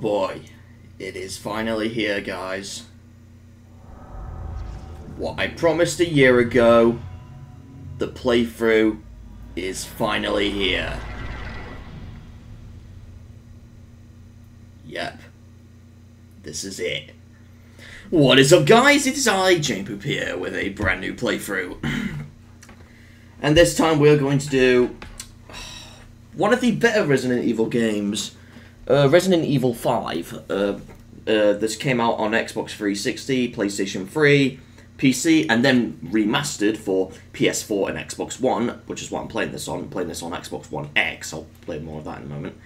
boy, it is finally here, guys. What I promised a year ago, the playthrough is finally here. Yep. This is it. What is up, guys? It is I, JNPoop here, with a brand new playthrough. and this time we're going to do one of the better Resident Evil games uh, Resident Evil 5. Uh, uh, this came out on Xbox 360, PlayStation 3, PC, and then remastered for PS4 and Xbox One, which is what I'm playing this on. I'm playing this on Xbox One X. I'll play more of that in a moment.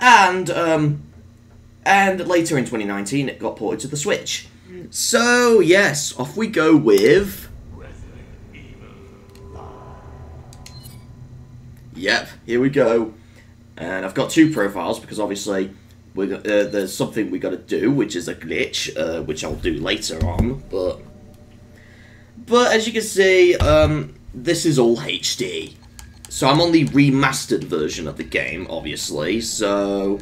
And um, and later in 2019, it got ported to the Switch. So yes, off we go with. Yep, here we go. And I've got two profiles because obviously we uh, there's something we got to do, which is a glitch, uh, which I'll do later on. But but as you can see, um, this is all HD. So I'm on the remastered version of the game, obviously. So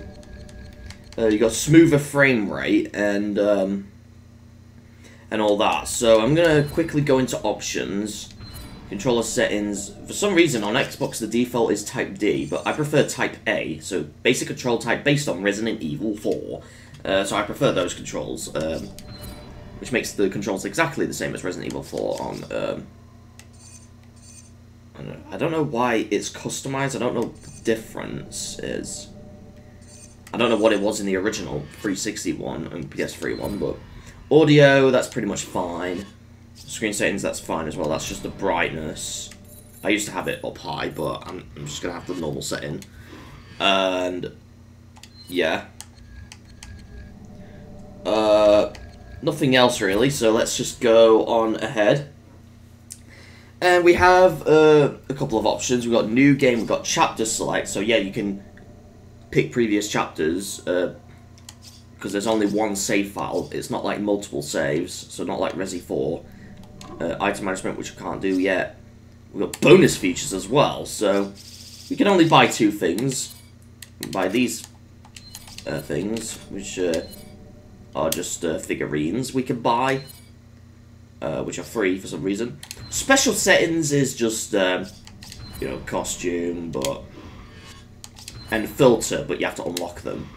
uh, you got smoother frame rate and um, and all that. So I'm gonna quickly go into options Controller settings. For some reason, on Xbox, the default is Type D, but I prefer Type A, so basic control type based on Resident Evil 4. Uh, so I prefer those controls, um, which makes the controls exactly the same as Resident Evil 4 on... Um, I, don't know why it's customized, I don't know what the difference is. I don't know what it was in the original 360 one and PS3 one, but audio, that's pretty much fine. Screen settings, that's fine as well. That's just the brightness. I used to have it up high, but I'm, I'm just going to have the normal setting. And, yeah. Uh, nothing else really, so let's just go on ahead. And we have uh, a couple of options. We've got new game, we've got chapter select. So yeah, you can pick previous chapters because uh, there's only one save file. It's not like multiple saves, so not like Resi 4 uh, item management, which I can't do yet. We've got bonus features as well, so we can only buy two things. Buy these uh, things, which uh, are just uh, figurines we can buy, uh, which are free for some reason. Special settings is just, um, you know, costume, but and filter, but you have to unlock them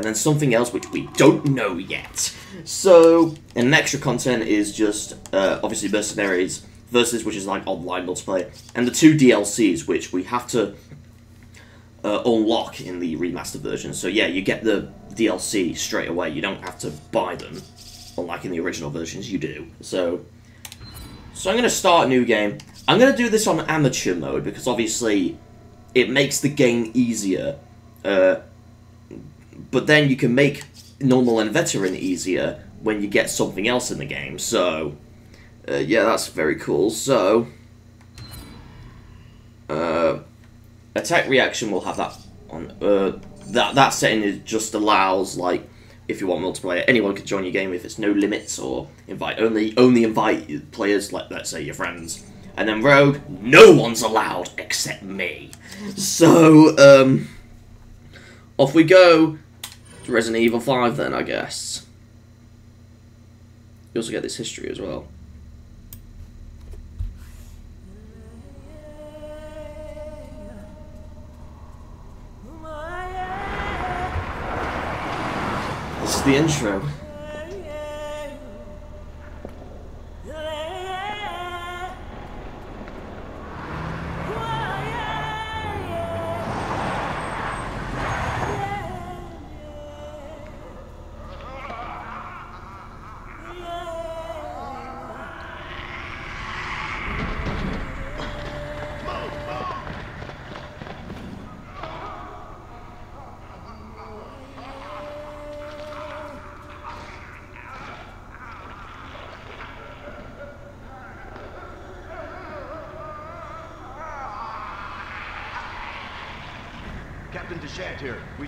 and then something else which we don't know yet. So, and extra content is just, uh, obviously, Mercenaries versus, which is like online multiplayer, and the two DLCs, which we have to uh, unlock in the remastered version. So yeah, you get the DLC straight away. You don't have to buy them, unlike in the original versions. You do. So, so I'm gonna start a new game. I'm gonna do this on amateur mode because obviously, it makes the game easier. Uh, but then you can make normal and veteran easier when you get something else in the game. So, uh, yeah, that's very cool. So, uh, attack reaction will have that on. Uh, that that setting is just allows like if you want multiplayer, anyone can join your game if it's no limits or invite only only invite players like let's say your friends. And then rogue, no one's allowed except me. So um, off we go. Resident Evil 5 then, I guess. You also get this history as well. This is the intro.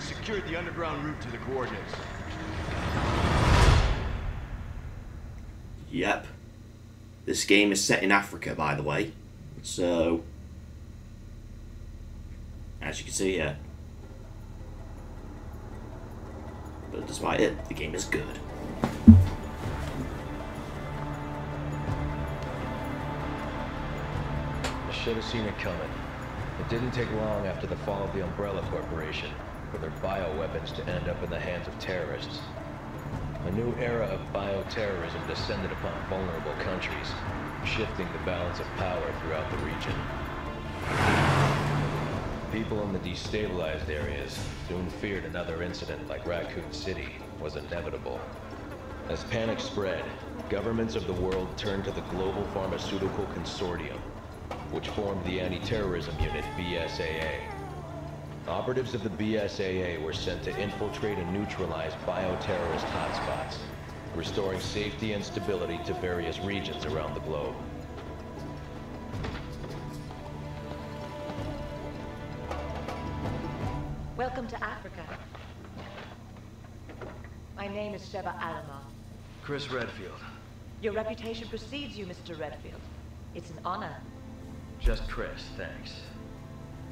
Dechant here. We secured the underground route to the coordinates. Yep. This game is set in Africa, by the way. So, as you can see here. But but despite it, the game is good. I should have seen it coming. It didn't take long after the fall of the Umbrella Corporation for their bioweapons to end up in the hands of terrorists. A new era of bioterrorism descended upon vulnerable countries, shifting the balance of power throughout the region. People in the destabilized areas soon feared another incident like Raccoon City was inevitable. As panic spread, governments of the world turned to the Global Pharmaceutical Consortium, which formed the anti-terrorism unit BSAA. Operatives of the BSAA were sent to infiltrate and neutralize bioterrorist hotspots, restoring safety and stability to various regions around the globe. Welcome to Africa. My name is Sheva Alomar. Chris Redfield. Your reputation precedes you, Mr. Redfield. It's an honor. Just Chris, thanks.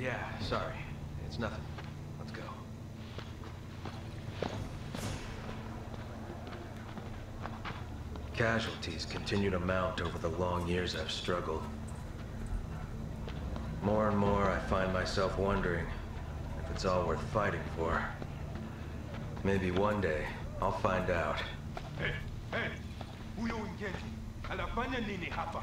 Yeah, sorry. It's nothing. Let's go. Casualties continue to mount over the long years I've struggled. More and more, I find myself wondering if it's all worth fighting for. Maybe one day, I'll find out. Hey, hey, huyo Wingeji anafanya nini hapa?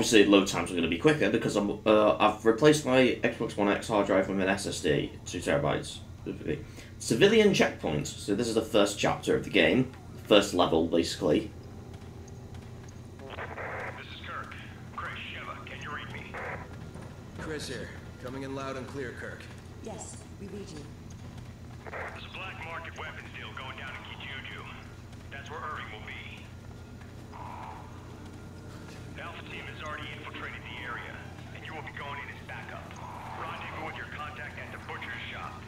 obviously, load times are going to be quicker because I'm, uh, I've replaced my Xbox One X hard drive with an SSD, 2 terabytes. Civilian checkpoint. So this is the first chapter of the game, first level basically. This is Kirk. Chris, Sheva, can you read me? Chris here, coming in loud and clear, Kirk. Yes, we read you. There's a black market weapons deal going down in Kijuju. That's where Irving will be. The Alpha team has already infiltrated the area, and you will be going in as backup. Rendezvous with your contact at the butcher's shop.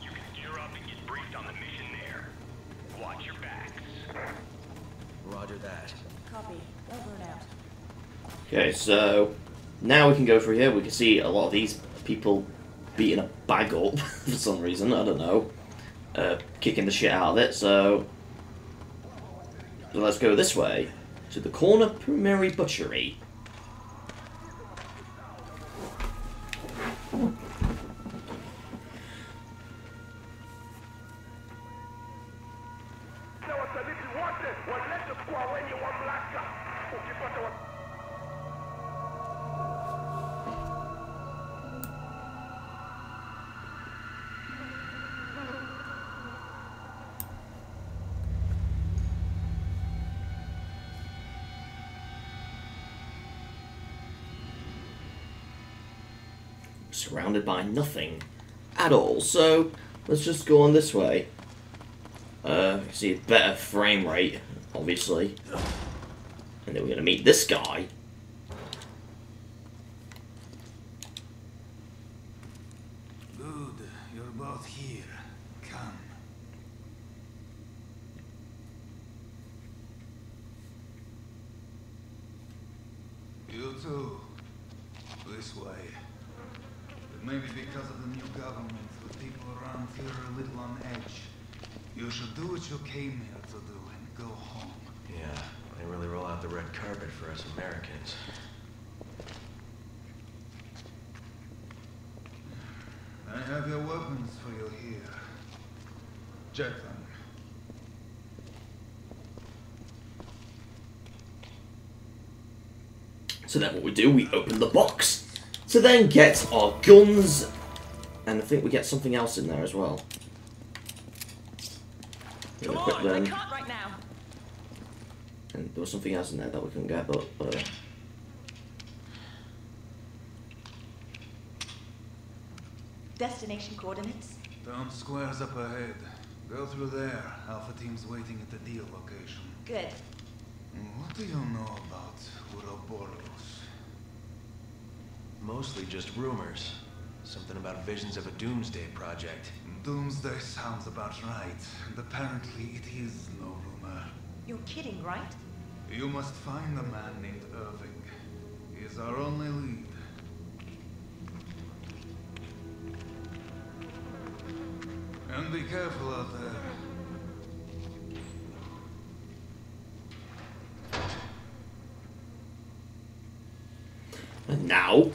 You can gear up and get briefed on the mission there. Watch your backs. Roger that. Copy. Over and out. Okay, so now we can go through here. We can see a lot of these people beating a bag up for some reason. I don't know. Uh, kicking the shit out of it. So, so let's go this way to the corner primary butchery. Surrounded by nothing at all. So let's just go on this way. Uh, see better frame rate, obviously. And then we're gonna meet this guy. Good, you're both here. Come. You too. This way. But maybe because of the new government, the people around here are a little on edge. You should do what you came here to do and go home. Yeah, they really roll out the red carpet for us Americans. I have your weapons for you here. Jet them. So then what we do, we open the box to then get our guns, and I think we get something else in there as well. Give it a quick learn. can't right now. And there was something else in there that we couldn't get, but uh, Destination coordinates? Town square's up ahead. Go through there. Alpha team's waiting at the deal location. Good. What do you know about Ouroboros? Mostly just rumors. Something about visions of a doomsday project. Doomsday sounds about right, and apparently it is no rumor. You're kidding, right? You must find a man named Irving. He is our only lead. And be careful out there. and now we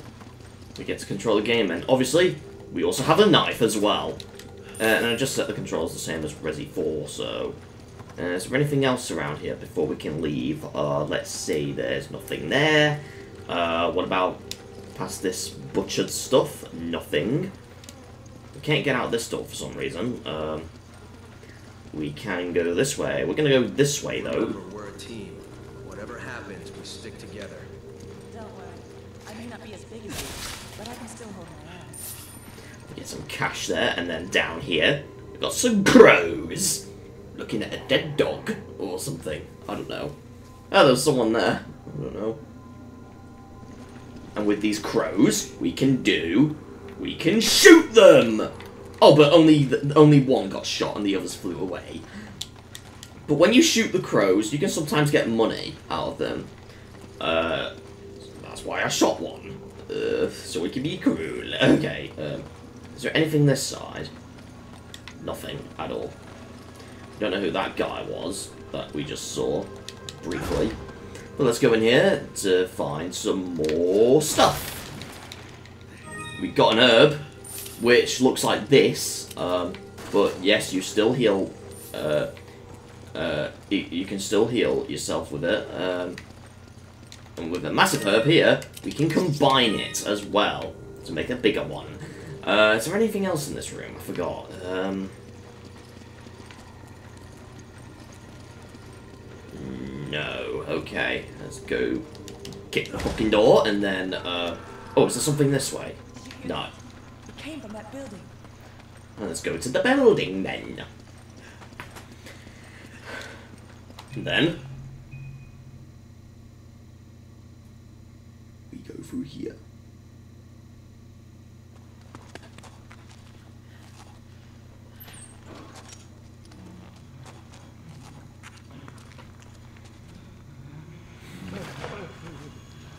get to control the game, and obviously we also have a knife as well. Uh, and I just set the controls the same as Resi 4, so... Uh, is there anything else around here before we can leave? Uh, let's see, there's nothing there. Uh, what about past this butchered stuff? Nothing. We can't get out of this door for some reason. Um, we can go this way. We're gonna go this way, though. Remember, we're a team. Whatever happens, we stick together. Don't worry. I may not be as big as you, Get some cash there, and then down here, we've got some crows. Looking at a dead dog, or something. I don't know. Oh, there's someone there. I don't know. And with these crows, we can do... We can shoot them! Oh, but only th only one got shot and the others flew away. But when you shoot the crows, you can sometimes get money out of them. Uh, that's why I shot one. Uh, so we can be cruel. Okay, um, is there anything this side? Nothing at all. Don't know who that guy was that we just saw briefly. But let's go in here to find some more stuff. We got an herb, which looks like this. Um, but yes, you still heal. Uh, uh, you, you can still heal yourself with it. Um, and with a massive herb here, we can combine it as well to make a bigger one. Uh, is there anything else in this room? I forgot. Um, no. Okay, let's go kick the fucking door and then. Uh, oh, is there something this way? No. It came from that building. Let's go to the building then. And then we go through here.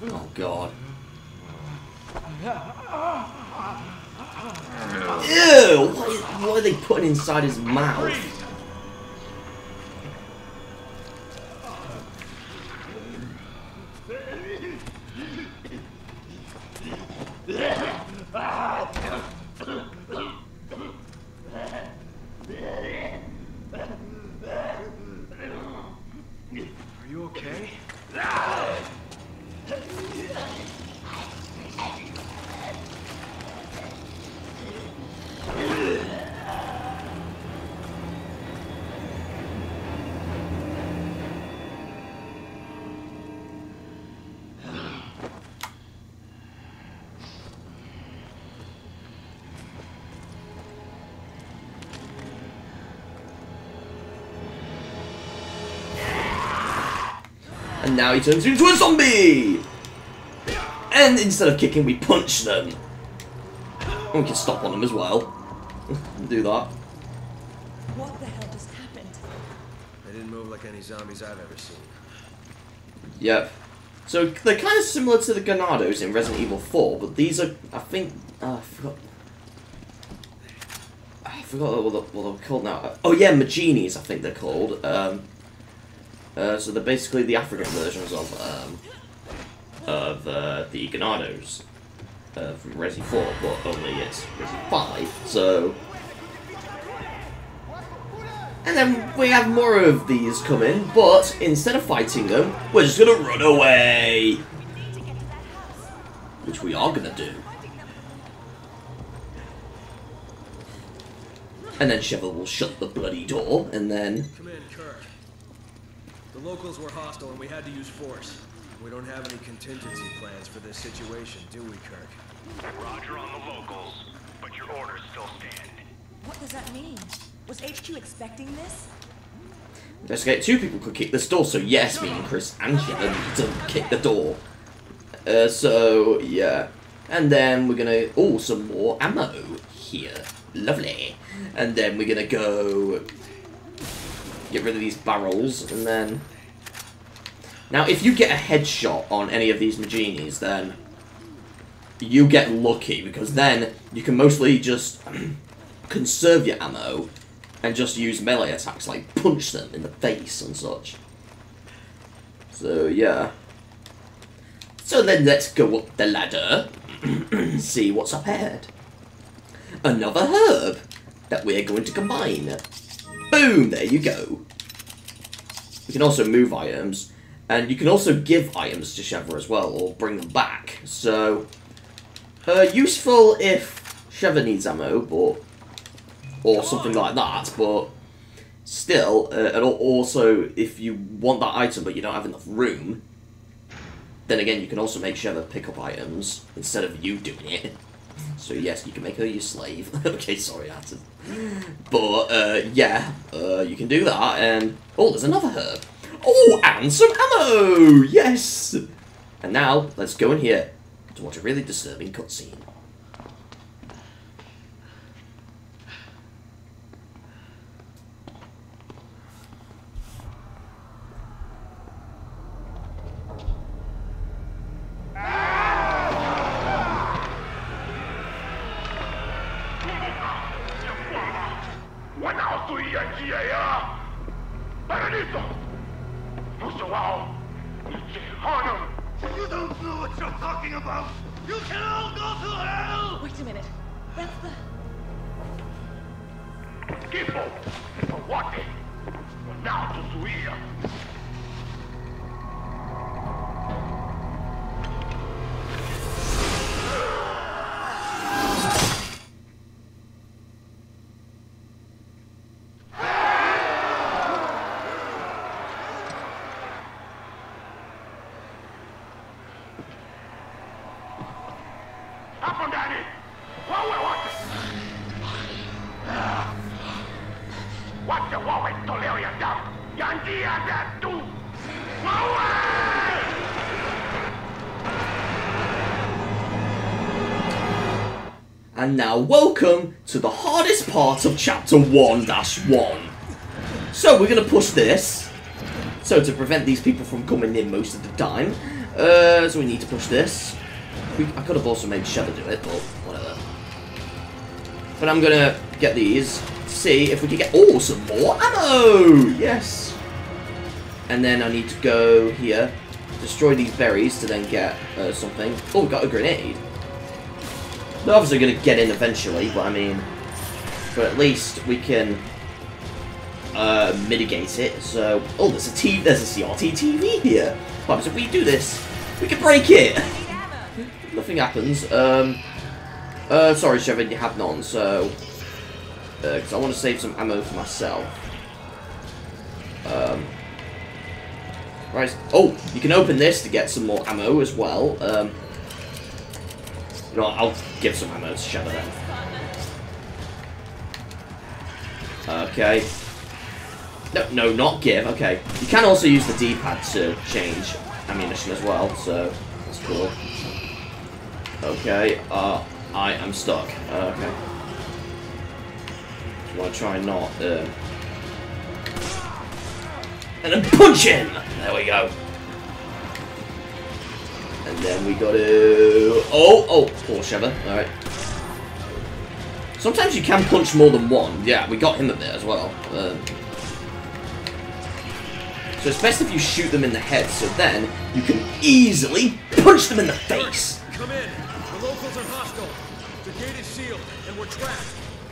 Oh god. Ew! What, are they putting inside his mouth? And now he turns into a zombie! And instead of kicking, we punch them. And we can stop on them as well. Do that. What the hell just happened? They didn't move like any zombies I've ever seen. Yep. So they're kind of similar to the Ganados in Resident Evil 4, but these are, I think, uh, I forgot. I forgot what they're, what they're called now. Oh yeah, Majinis, I think they're called. Um, uh, so they're basically the African versions of um, of uh, the Ganados uh, from Resi 4, but only it's Resi 5. So And then we have more of these coming, but instead of fighting them, we're just gonna run away. Which we are gonna do. And then Sheva will shut the bloody door, and then... Come in, Kirk. The locals were hostile and we had to use force. We don't have any contingency plans for this situation, do we, Kirk? Roger on the locals, but your orders still stand. What does that mean? Was HQ expecting this? Investigate. Two people could kick this door, so yes, me and Chris and Sheva need to kick the door. Uh, so, yeah. And then we're gonna... Oh, some more ammo here. Lovely. And then we're gonna go... Get rid of these barrels, and then... Now, if you get a headshot on any of these Majinis, then you get lucky, because then you can mostly just conserve your ammo and just use melee attacks, like punch them in the face and such. So, yeah. So then let's go up the ladder, see what's up ahead. Another herb that we're going to combine. Boom, there you go. We can also move items, and you can also give items to Sheva as well, or bring them back. So, uh, useful if Sheva needs ammo, but or something like that, but still, uh, and also if you want that item but you don't have enough room, then again you can also make Sheva pick up items instead of you doing it. So yes, you can make her your slave. okay, sorry, I. But uh, yeah, uh, you can do that. And oh, there's another herb. Oh, and some ammo. Yes. And now let's go in here to watch a really disturbing cutscene. And now, welcome to the hardest part of chapter 1 1. So, we're going to push this. So, to prevent these people from coming in most of the time. Uh, so, we need to push this. We, I could have also made Sheva do it, but whatever. But I'm going to get these. See if we can get. Oh, some more ammo! Yes! And then I need to go here. Destroy these berries to then get uh, something. Oh, we got a grenade. They're obviously going to get in eventually, but I mean, but at least we can uh, mitigate it. So, oh, there's a T, there's a CRT TV here. Happens if we do this? We can break it. Nothing happens. Um, uh, sorry, Shevin, you have none. So, because I want to save some ammo for myself. Um, right. Oh, you can open this to get some more ammo as well. Um, you know, I'll give some ammo to Shadow then. Okay. No, no, not give. Okay. You can also use the D-pad to change ammunition as well, so that's cool. Okay. Uh, I am stuck. Uh, okay. Want to try not. Um... And then punch him. There we go. And then we got to... Oh, oh, poor Alright. Sometimes you can punch more than one. Yeah, we got him a bit as well. Um, so it's best if you shoot them in the head, so then you can easily punch them in the face. Come in. The locals are hostile. The gate is sealed, and we're trapped.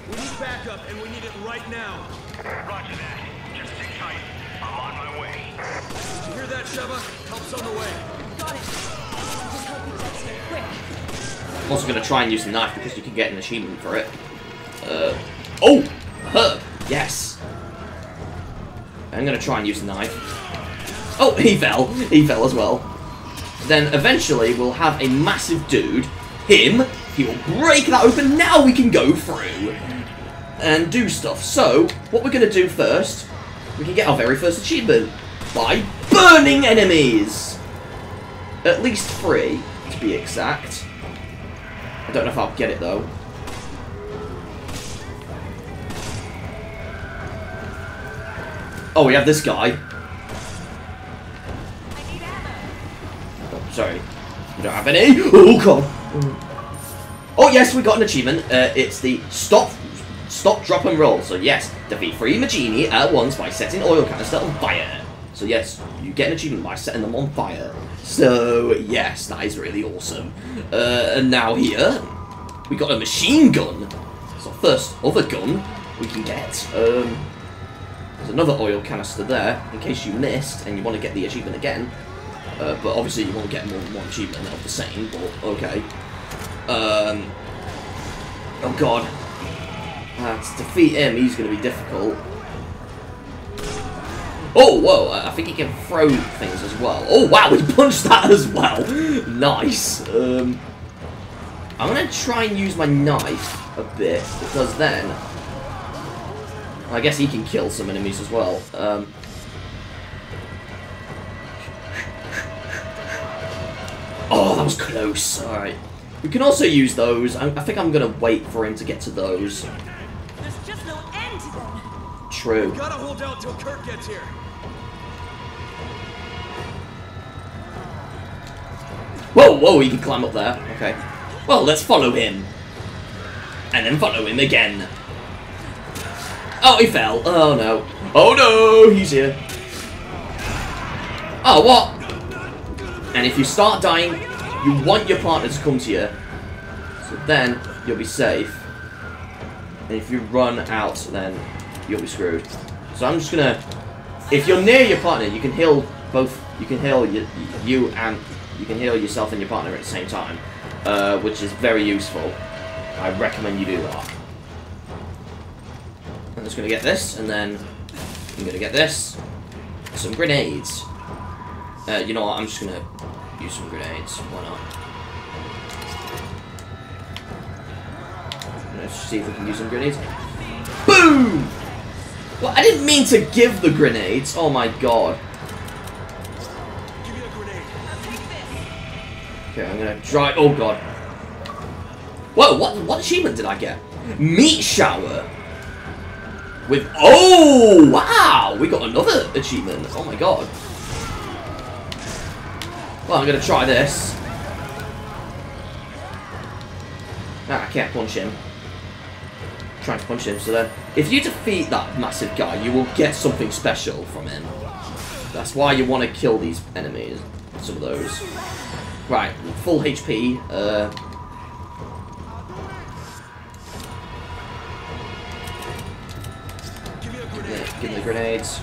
We need backup, and we need it right now. Roger that. Just sit tight. I'm on my way. Did you hear that, Sheva? Help's on the way. Got it. I'm also going to try and use the knife because you can get an achievement for it. Uh, oh! Herb! Yes! I'm going to try and use the knife. Oh, he fell. He fell as well. Then eventually we'll have a massive dude. Him. He will break that open. Now we can go through. And do stuff. So, what we're going to do first, we can get our very first achievement. By burning enemies! At least three, to be exact. I don't know if I'll get it though. Oh, we have this guy. Oh, sorry. We don't have any. Oh, God. Oh, yes, we got an achievement. Uh, it's the stop, stop, drop, and roll. So, yes, defeat three Majini at once by setting oil canister on fire. So, yes, you get an achievement by setting them on fire. So, yes, that is really awesome. Uh, and now here, we got a machine gun. So, first other gun we can get. Um, there's another oil canister there, in case you missed and you want to get the achievement again. Uh, but obviously you want to get more than one achievement of the same, but okay. Um, oh god. Uh, to defeat him, he's going to be difficult. Oh, whoa, I think he can throw things as well. Oh, wow, he punched that as well. nice. Um, I'm going to try and use my knife a bit, because then... I guess he can kill some enemies as well. Um, oh, that was close. Alright. We can also use those. I, I think I'm going to wait for him to get to those. True. Gotta hold out till Kirk gets here. Whoa, whoa, he can climb up there. Okay. Well, let's follow him. And then follow him again. Oh, he fell. Oh, no. Oh, no, he's here. Oh, what? And if you start dying, you want your partner to come to you. So then, you'll be safe. And if you run out, then you'll be screwed. So I'm just gonna... If you're near your partner, you can heal both... You can heal you, you and... You can heal yourself and your partner at the same time. Uh, which is very useful. I recommend you do that. I'm just gonna get this, and then I'm gonna get this. Some grenades. Uh, you know what? I'm just gonna use some grenades. Why not? Let's see if we can use some grenades. Boom! Well, I didn't mean to give the grenades. Oh my god. Okay, I'm gonna try. Oh god. Whoa! What what achievement did I get? Meat shower. With oh wow, we got another achievement. Oh my god. Well, I'm gonna try this. Ah, I can't punch him. Trying to punch him. So then, if you defeat that massive guy, you will get something special from him. That's why you want to kill these enemies. Some of those. Right, full HP. Uh, Give me the grenades.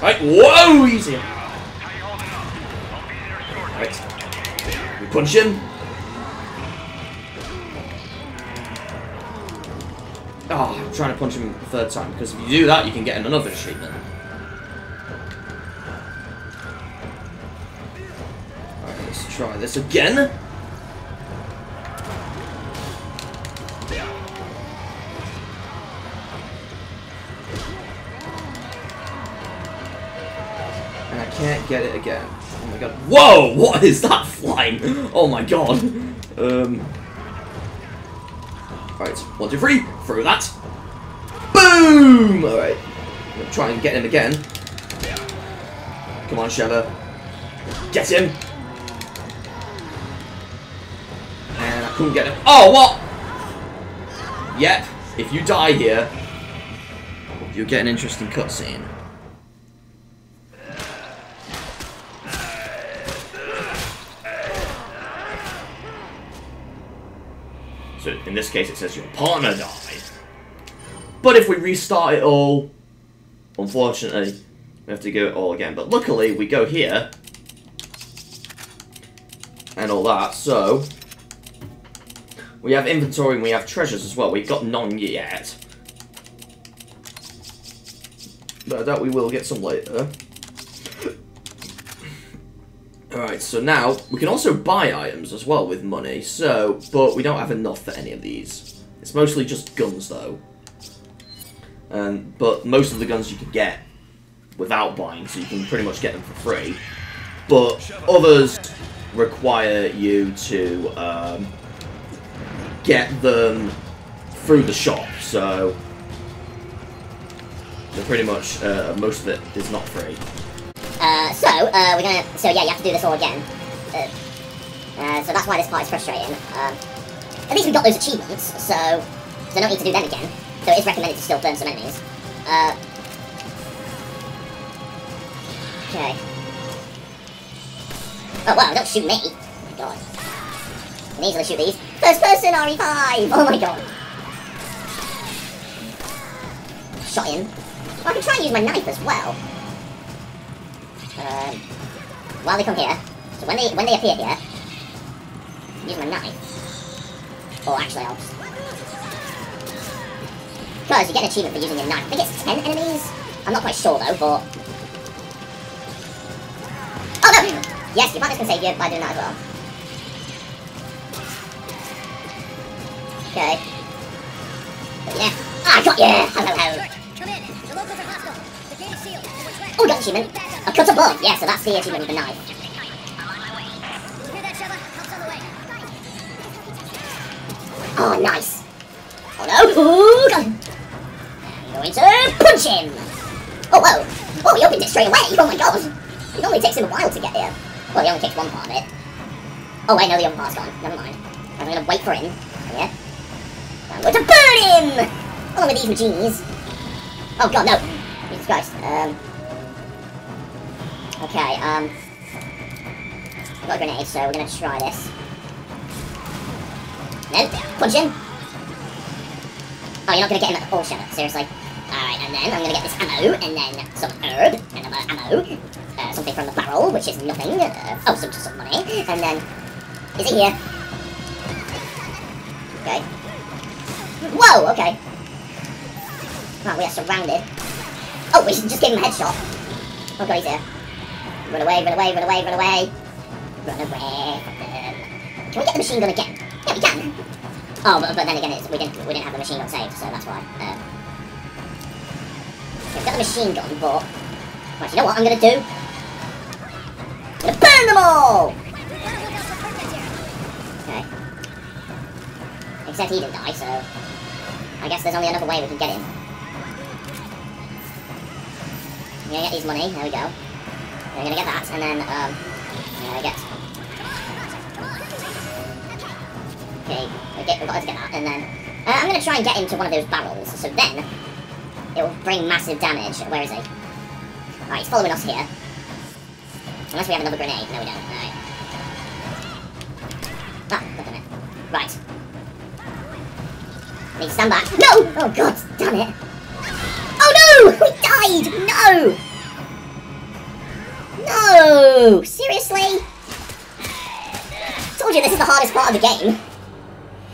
Right, whoa, easy. Right. We punch him. Oh, I'm trying to punch him the third time, because if you do that, you can get another treatment. Alright, let's try this again. And I can't get it again. Oh my god. Whoa! What is that flying? Oh my god. Um. Alright, one, two, three. Throw that. Boom! Alright. Try and get him again. Come on, Sheva. Get him! And I couldn't get him. Oh, what? Yep. If you die here, you'll get an interesting cutscene. So in this case, it says your partner died. But if we restart it all, unfortunately, we have to go it all again. But luckily, we go here and all that. So we have inventory and we have treasures as well. We've got none yet. But I doubt we will get some later. Alright, so now, we can also buy items as well with money, so, but we don't have enough for any of these. It's mostly just guns, though. Um, but most of the guns you can get without buying, so you can pretty much get them for free. But others require you to um, get them through the shop, so they're pretty much, uh, most of it is not free. Uh, so, uh, we're gonna, so yeah, you have to do this all again. Uh, uh, so that's why this part is frustrating. Um, at least we got those achievements, so, so I don't need to do them again. So it is recommended to still burn some enemies. Uh, okay. Oh wow, don't shoot me. Oh my god. I can easily shoot these. First person RE5! Oh my god. Shot him. Well, I can try and use my knife as well. Um, while they come here, so when they when they appear here, use my knife. Or actually, I'll just because you get an achievement for using your knife. I think it's ten enemies. I'm not quite sure though, but oh no! Yes, your partners can save you by doing that as well. Okay. Yeah. Ah, I got you! Hello, hello. Come in. The locals are hostile. The gate's sealed. Oh, got achievement. A cut above. Yeah, so that's the achievement with the knife. Oh, nice. Oh no! God. I'm going to punch him! Oh, whoa! Oh, he opened it straight away! Oh my god! It normally takes him a while to get here. Well, he only takes one part of it. Oh wait, no, the other part's gone. Never mind. I'm gonna wait for him. Yeah. I'm going to burn him! Along with these machines. Oh god, no! Jesus Christ. Um. Okay, um. I've got a grenade, so we're gonna try this. Then, punch him. Oh, you're not gonna get him at all, Shepard, seriously. Alright, and then I'm gonna get this ammo, and then some herb, and another ammo, uh, something from the barrel, which is nothing, uh, oh, some, some money, and then, is he here? Okay. Whoa, okay. Right, we are surrounded. Oh, we just gave him a headshot. Oh god, he's here. Run away, run away, run away, run away. Run away. Can we get the machine gun again? Yeah, we can. Oh, but, but then again, we didn't we didn't have the machine gun saved, so that's why. Uh, okay, we've got the machine gun, but you know what I'm gonna do? I'm gonna burn them all. Okay. Except he didn't die, so I guess there's only another way we can get him. I'm gonna get his money. There we go. We're gonna get that, and then um, gonna get Okay, okay, we've got to get that, and then... Uh, I'm to try and get into one of those barrels, so then it will bring massive damage. Where is he? Alright, he's following us here. Unless we have another grenade. No, we don't. Alright. Ah, look at it. Right. Need to stand back. No! Oh, God, damn it. Oh, no! We died! No! No! Seriously? Told you this is the hardest part of the game.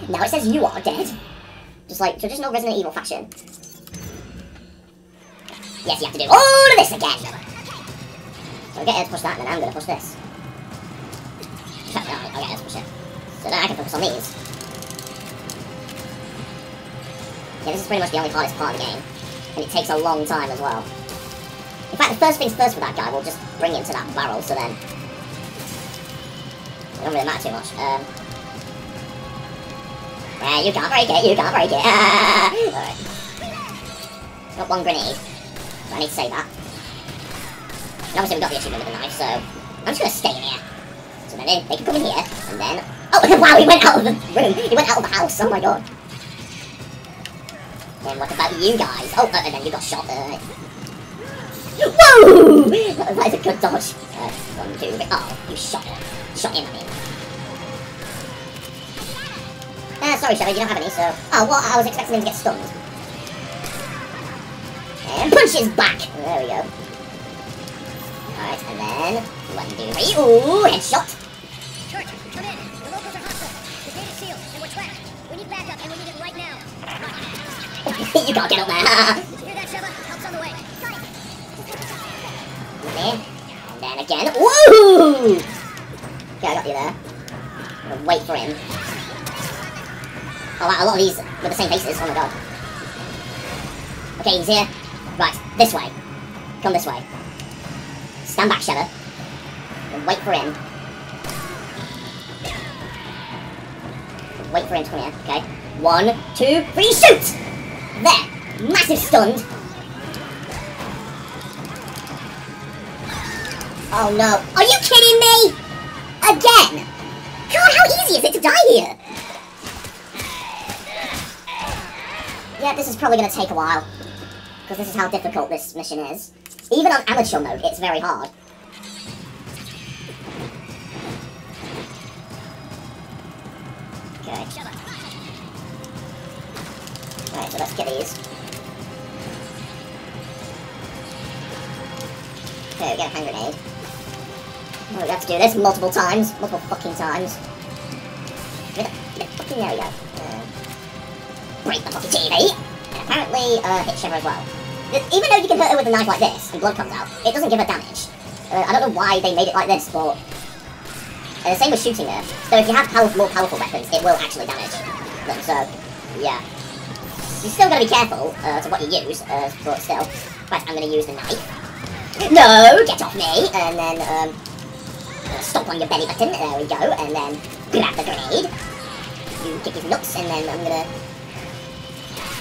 Now it says you are dead. Just like traditional Resident Evil fashion. Yes, you have to do all of this again. So I'll get to push that, and then I'm going to push this. I'll get to push it. So now I can focus on these. Yeah, this is pretty much the only hardest part of the game. And it takes a long time as well. In fact, first things first for that guy, we'll just bring him to that barrel, so then... It don't really matter too much. Um, yeah, you can't break it, you can't break it. Alright. Got one grenade. So I need to save that. And obviously we got the achievement with the knife, so I'm just gonna stay in here. So then they, they can come in here, and then... Oh, wow, he went out of the room! He went out of the house, oh my god. And what about you guys? Oh, uh, and then you got shot. Uh... Whoa! That is a good dodge. Uh, one, two, three. Oh, you shot him. Shot him, I mean. Uh, sorry, Shepard, you don't have any, so... Oh, what? I was expecting him to get stunned. And punches back! There we go. Alright, and then... One, two, three. Ooh, headshot! Church, come in. The locals are hostile. The gate is sealed, and we're trapped. We need backup, and we need it right now. you can't get up there. And then again. Woo! Okay, I got you there. Wait for him. Oh wow, a lot of these with the same faces. Oh my god. Okay, he's here. Right, this way. Come this way. Stand back, Sheva. And wait for him. Wait for him to come here. Okay. One, two, three, shoot! There. Massive stunned. Oh no. Are you kidding me? Again? God, how easy is it to die here? Yeah, this is probably going to take a while. Because this is how difficult this mission is. Even on amateur mode, it's very hard. Okay. Alright, so let's get these. Okay, we get a hand grenade. Oh, we have to do this multiple times. Multiple fucking times. Fucking, there we go. Uh, break the fucking TV! And apparently, uh, hit Sheva as well. Even though you can hurt her with a knife like this, and blood comes out, it doesn't give her damage. Uh, I don't know why they made it like this, but... Uh, same with shooting her. So if you have powerful, more powerful weapons, it will actually damage them, so... Yeah. You still gotta be careful uh, to what you use, uh, but still. Right, I'm gonna use the knife. No, get off me! And then, um, uh, stomp on your belly button, there we go, and then grab the grenade. You kick his nuts, and then I'm gonna...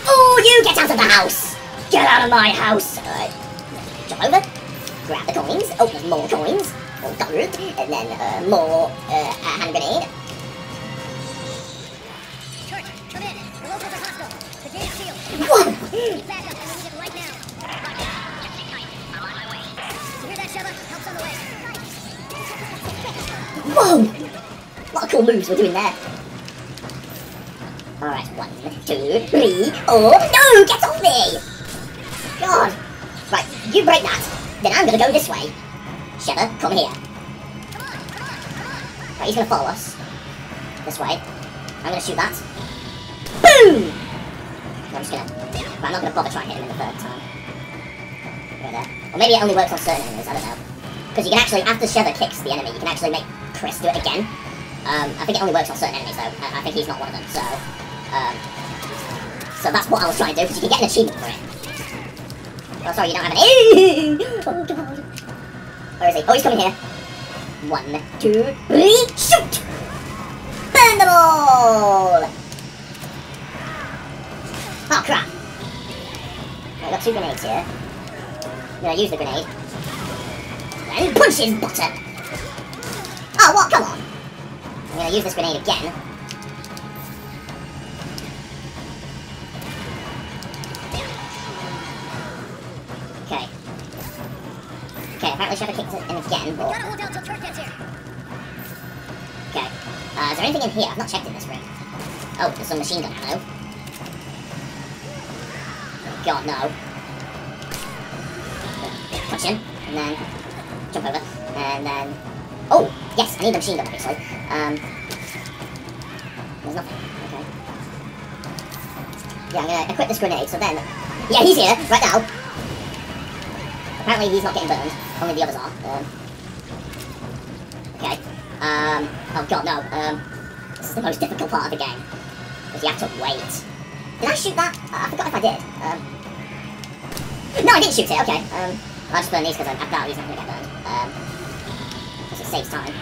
Oh, you get out of the house! Get out of my house! Alright, jump over, grab the coins. Oh, there's more coins. More gold, and then uh, more uh, hand grenade. What? Whoa! Of cool moves we're doing there. Alright, one, two, three, four. No! Get off me! God! Right, you break that. Then I'm gonna go this way. Sheva, come here. Right, he's gonna follow us. This way. I'm gonna shoot that. Boom! I'm just gonna... Right, I'm not gonna bother trying to hit him in the third time. Right there. Or maybe it only works on certain enemies, I don't know. Because you can actually, after Sheva kicks the enemy, you can actually make Chris do it again. Um, I think it only works on certain enemies though. I, I think he's not one of them, so... Um, so that's what I was trying to do, because you can get an achievement for it. Oh, sorry, you don't have any. Oh, God. Where is he? Oh, he's coming here. One, two, three, shoot! Burn them all! Oh, crap. I've got two grenades here. I'm gonna use the grenade. And punch his! Oh, well, Come on! I'm gonna use this grenade again. Okay. Okay, apparently Sheva kicked it in again, but... gotta hold out till gets here. Okay. Uh, is there anything in here? I've not checked in this room. Oh, there's some machine gun ammo. God, no. Touch him, and then jump over, and then... Oh, yes, I need the machine gun, obviously. Um, there's nothing. Okay. Yeah, I'm gonna equip this grenade, so then... Yeah, he's here, right now. Apparently he's not getting burned. Only the others are. Um, okay. Um, oh god, no. Um, this is the most difficult part of the game. Because you have to wait. Did I shoot that? Uh, I forgot if I did. Um, no, I didn't shoot it. Okay. Um, I'll just burn these because I, I doubt he's not to get burned. Um, saves time.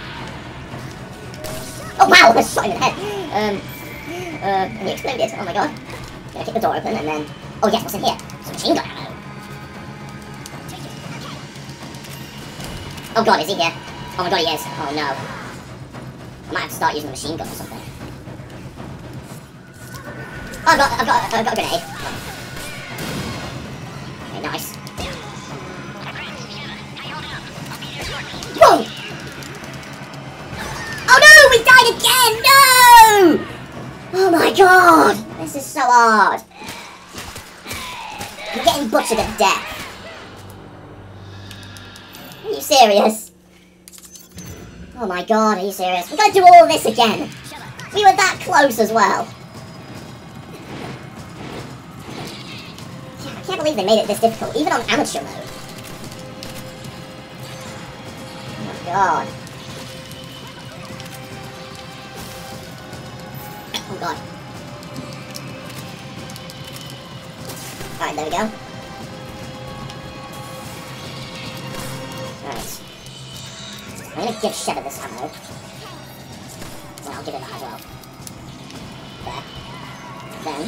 Oh wow, I shot him in the head. Um, uh, and he exploded. Oh my god. Gonna kick the door open and then... Oh yes, what's in here? Some machine gun ammo. Oh god, is he here? Oh my god, he is. Oh no. I might have to start using the machine gun or something. Oh, I've got, I've got, I've got a grenade. Okay, nice. Whoa! Again! No! Oh my god! This is so hard. I'm getting butchered to death. Are you serious? Oh my god, are you serious? We're gonna do all this again. We were that close as well. I can't believe they made it this difficult, even on amateur mode. Oh my god. Oh god. Alright, there we go. Alright. I'm gonna give Sheva this ammo. Well, I'll give it that as well. There. Then.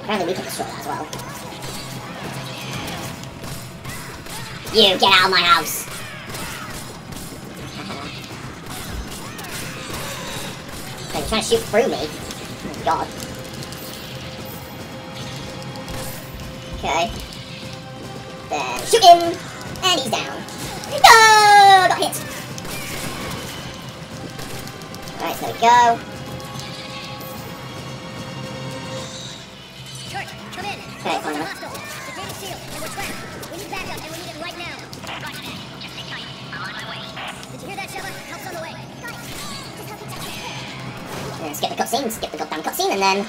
Apparently we can destroy that as well. You get out of my house! Okay, you're trying to shoot through me. Oh god. Okay. Then shoot him! And he's down. No! Got hit! Alright, so there we go. Kirk, come in. Okay, fine. The gate is sealed, and we're trapped. We need backup, and we need it right now. Did you hear that, Sheva? Help's on the way. And skip the cutscene, skip the goddamn cutscene, and then...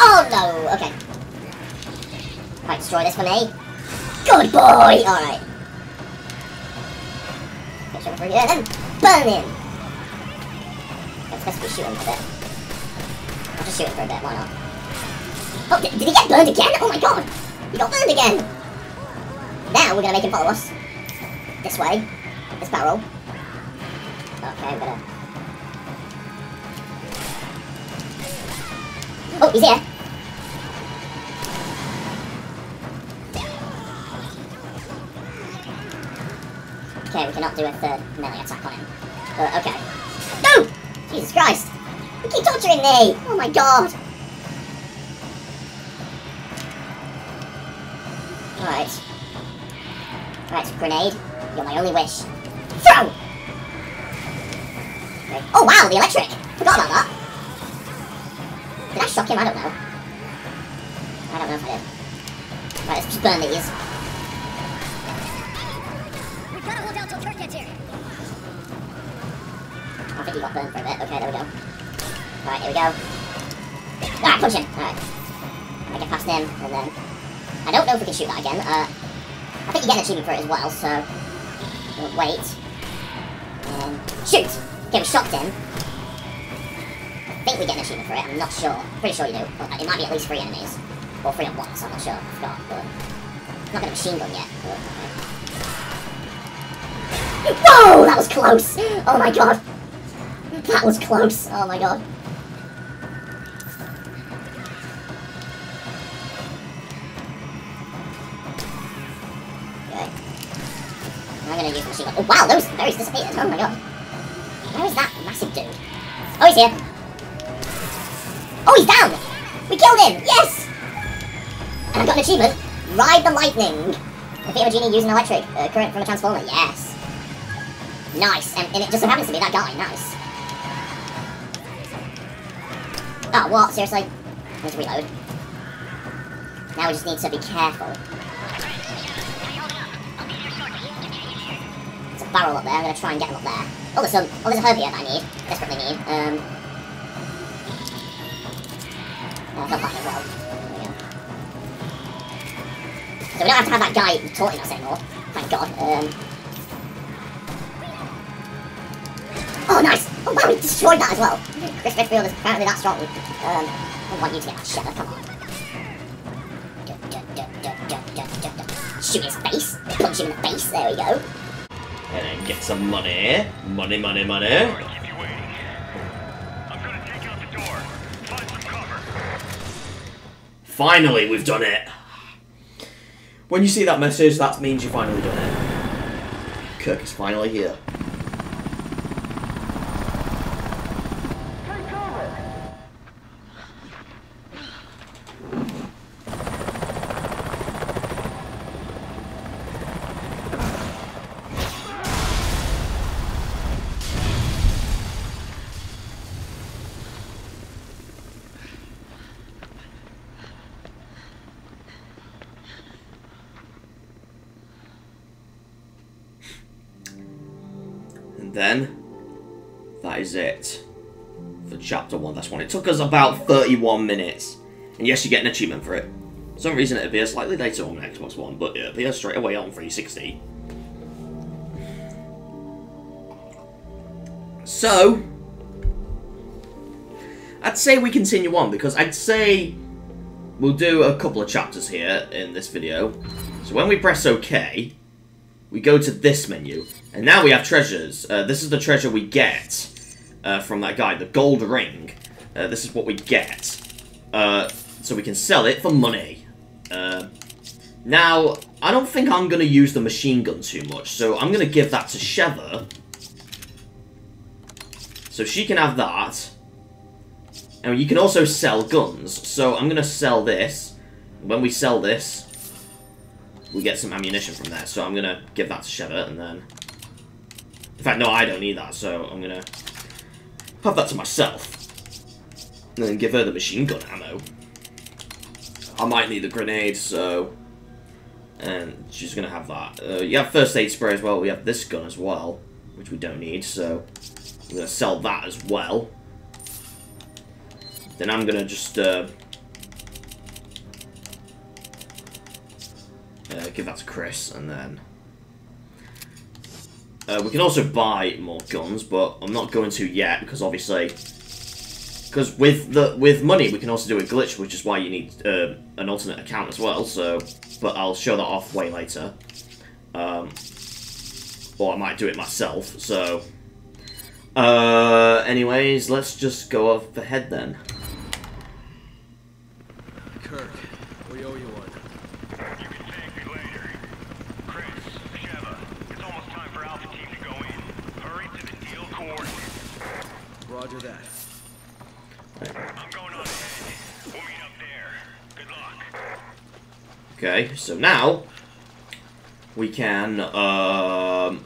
Oh no! Okay. Right, destroy this for me. Good boy! Alright. Then burn him! Let's best be shooting for a bit. I'll just shoot him for a bit, why not? Oh, did, did he get burned again? Oh my god! He got burned again! Now we're gonna make him follow us. This way. This barrel. Okay, we're gonna... Oh, he's here. Okay, we cannot do a third melee attack on him. But, okay. No! Jesus Christ! You keep torturing me! Oh my god! Alright. Alright, grenade. You're my only wish. Throw! Okay. Oh wow, the electric! Forgot about that. I him? I don't know. I don't know if I did. Right, let's just burn these. We've got to hold out till Kirk gets here. I think he got burned for a bit. Okay, there we go. Alright, here we go. Ah, punch him! Alright. I get past him, and then... I don't know if we can shoot that again. Uh, I think you get an achievement for it as well, so... We'll wait. Um, shoot! Okay, we shocked him. We get an achievement for it, I'm not sure. Pretty sure you do. But it might be at least three enemies. Or three at once, I'm not sure. I forgot, but... I've not got a machine gun yet, but... Whoa! That was close! Oh my god! That was close. Oh my god. Okay. I'm gonna use the machine gun. Oh wow, those berries disappeared. Oh my god. Where is that massive dude? Oh, he's here. Oh, he's down! We killed him! Yes! And I've got an achievement. Ride the lightning. Defeat a Majini using electric uh, current from a transformer. Yes. Nice. And, and it just so happens to be that guy. Nice. Oh, what? Seriously? Let's reload. Now we just need to be careful. There's a barrel up there. I'm going to try and get him up there. Oh, there's some. Oh, there's a herb here that I need. Desperately need. Um. So we don't have to have that guy taunting us anymore. Thank God. Um. Oh, nice! Oh, wow, we destroyed that as well. Chris Redfield is apparently that strong. Um, I want you to get that shit, come on. Shoot his face. Punch him in the face. There we go. And then get some money. Money, money, money. Finally, we've done it. When you see that message, that means you've finally done it. Kirk is finally here. 1 1. It took us about 31 minutes. And yes, you get an achievement for it. For some reason it appears slightly later on Xbox One, but it appears straight away on 360. So, I'd say we continue on, because I'd say we'll do a couple of chapters here in this video. So when we press OK, we go to this menu, and now we have treasures. Uh, this is the treasure we get uh, from that guy, the gold ring. Uh, this is what we get. Uh, so we can sell it for money. Uh, now, I don't think I'm going to use the machine gun too much, so I'm going to give that to Sheva. So she can have that. And you can also sell guns. So I'm going to sell this. When we sell this, we get some ammunition from there. So I'm going to give that to Sheva, and then... In fact, no, I don't need that, so I'm going to have that to myself. And then give her the machine gun ammo. I might need the grenade, so... And she's going to have that. Uh, you have first aid spray as well. We have this gun as well, which we don't need, so... I'm going to sell that as well. Then I'm going to just... Uh, uh, give that to Chris, and then... Uh, we can also buy more guns, but I'm not going to yet, because obviously... Because with the with money, we can also do a glitch, which is why you need uh, an alternate account as well, so... But I'll show that off way later. Um, or I might do it myself, so... Uh, anyways, let's just go off ahead then. Kirk, we owe you one. You can thank me later. Chris, Sheva, it's almost time for Alpha Team to go in. Hurry to the deal coordinates. Roger that. I'm going on ahead. We'll meet up there. Good luck. Okay, so now we can um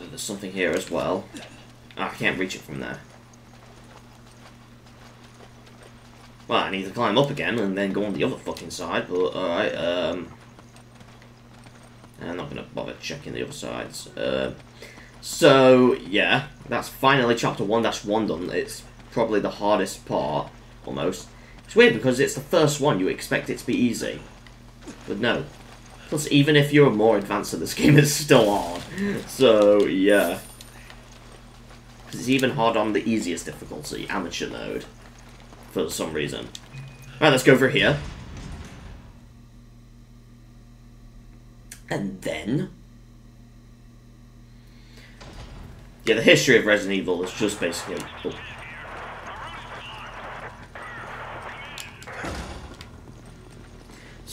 there's something here as well. Ah, I can't reach it from there. Well, I need to climb up again and then go on the other fucking side, but alright, um I'm not gonna bother checking the other sides. Uh, so yeah, that's finally chapter 1-1 done. It's probably the hardest part, almost. It's weird because it's the first one, you expect it to be easy. But no. Plus, even if you're more advanced in this game, it's still hard. So, yeah. It's even hard on the easiest difficulty, amateur mode. For some reason. Alright, let's go over here. And then... Yeah, the history of Resident Evil is just basically... oh.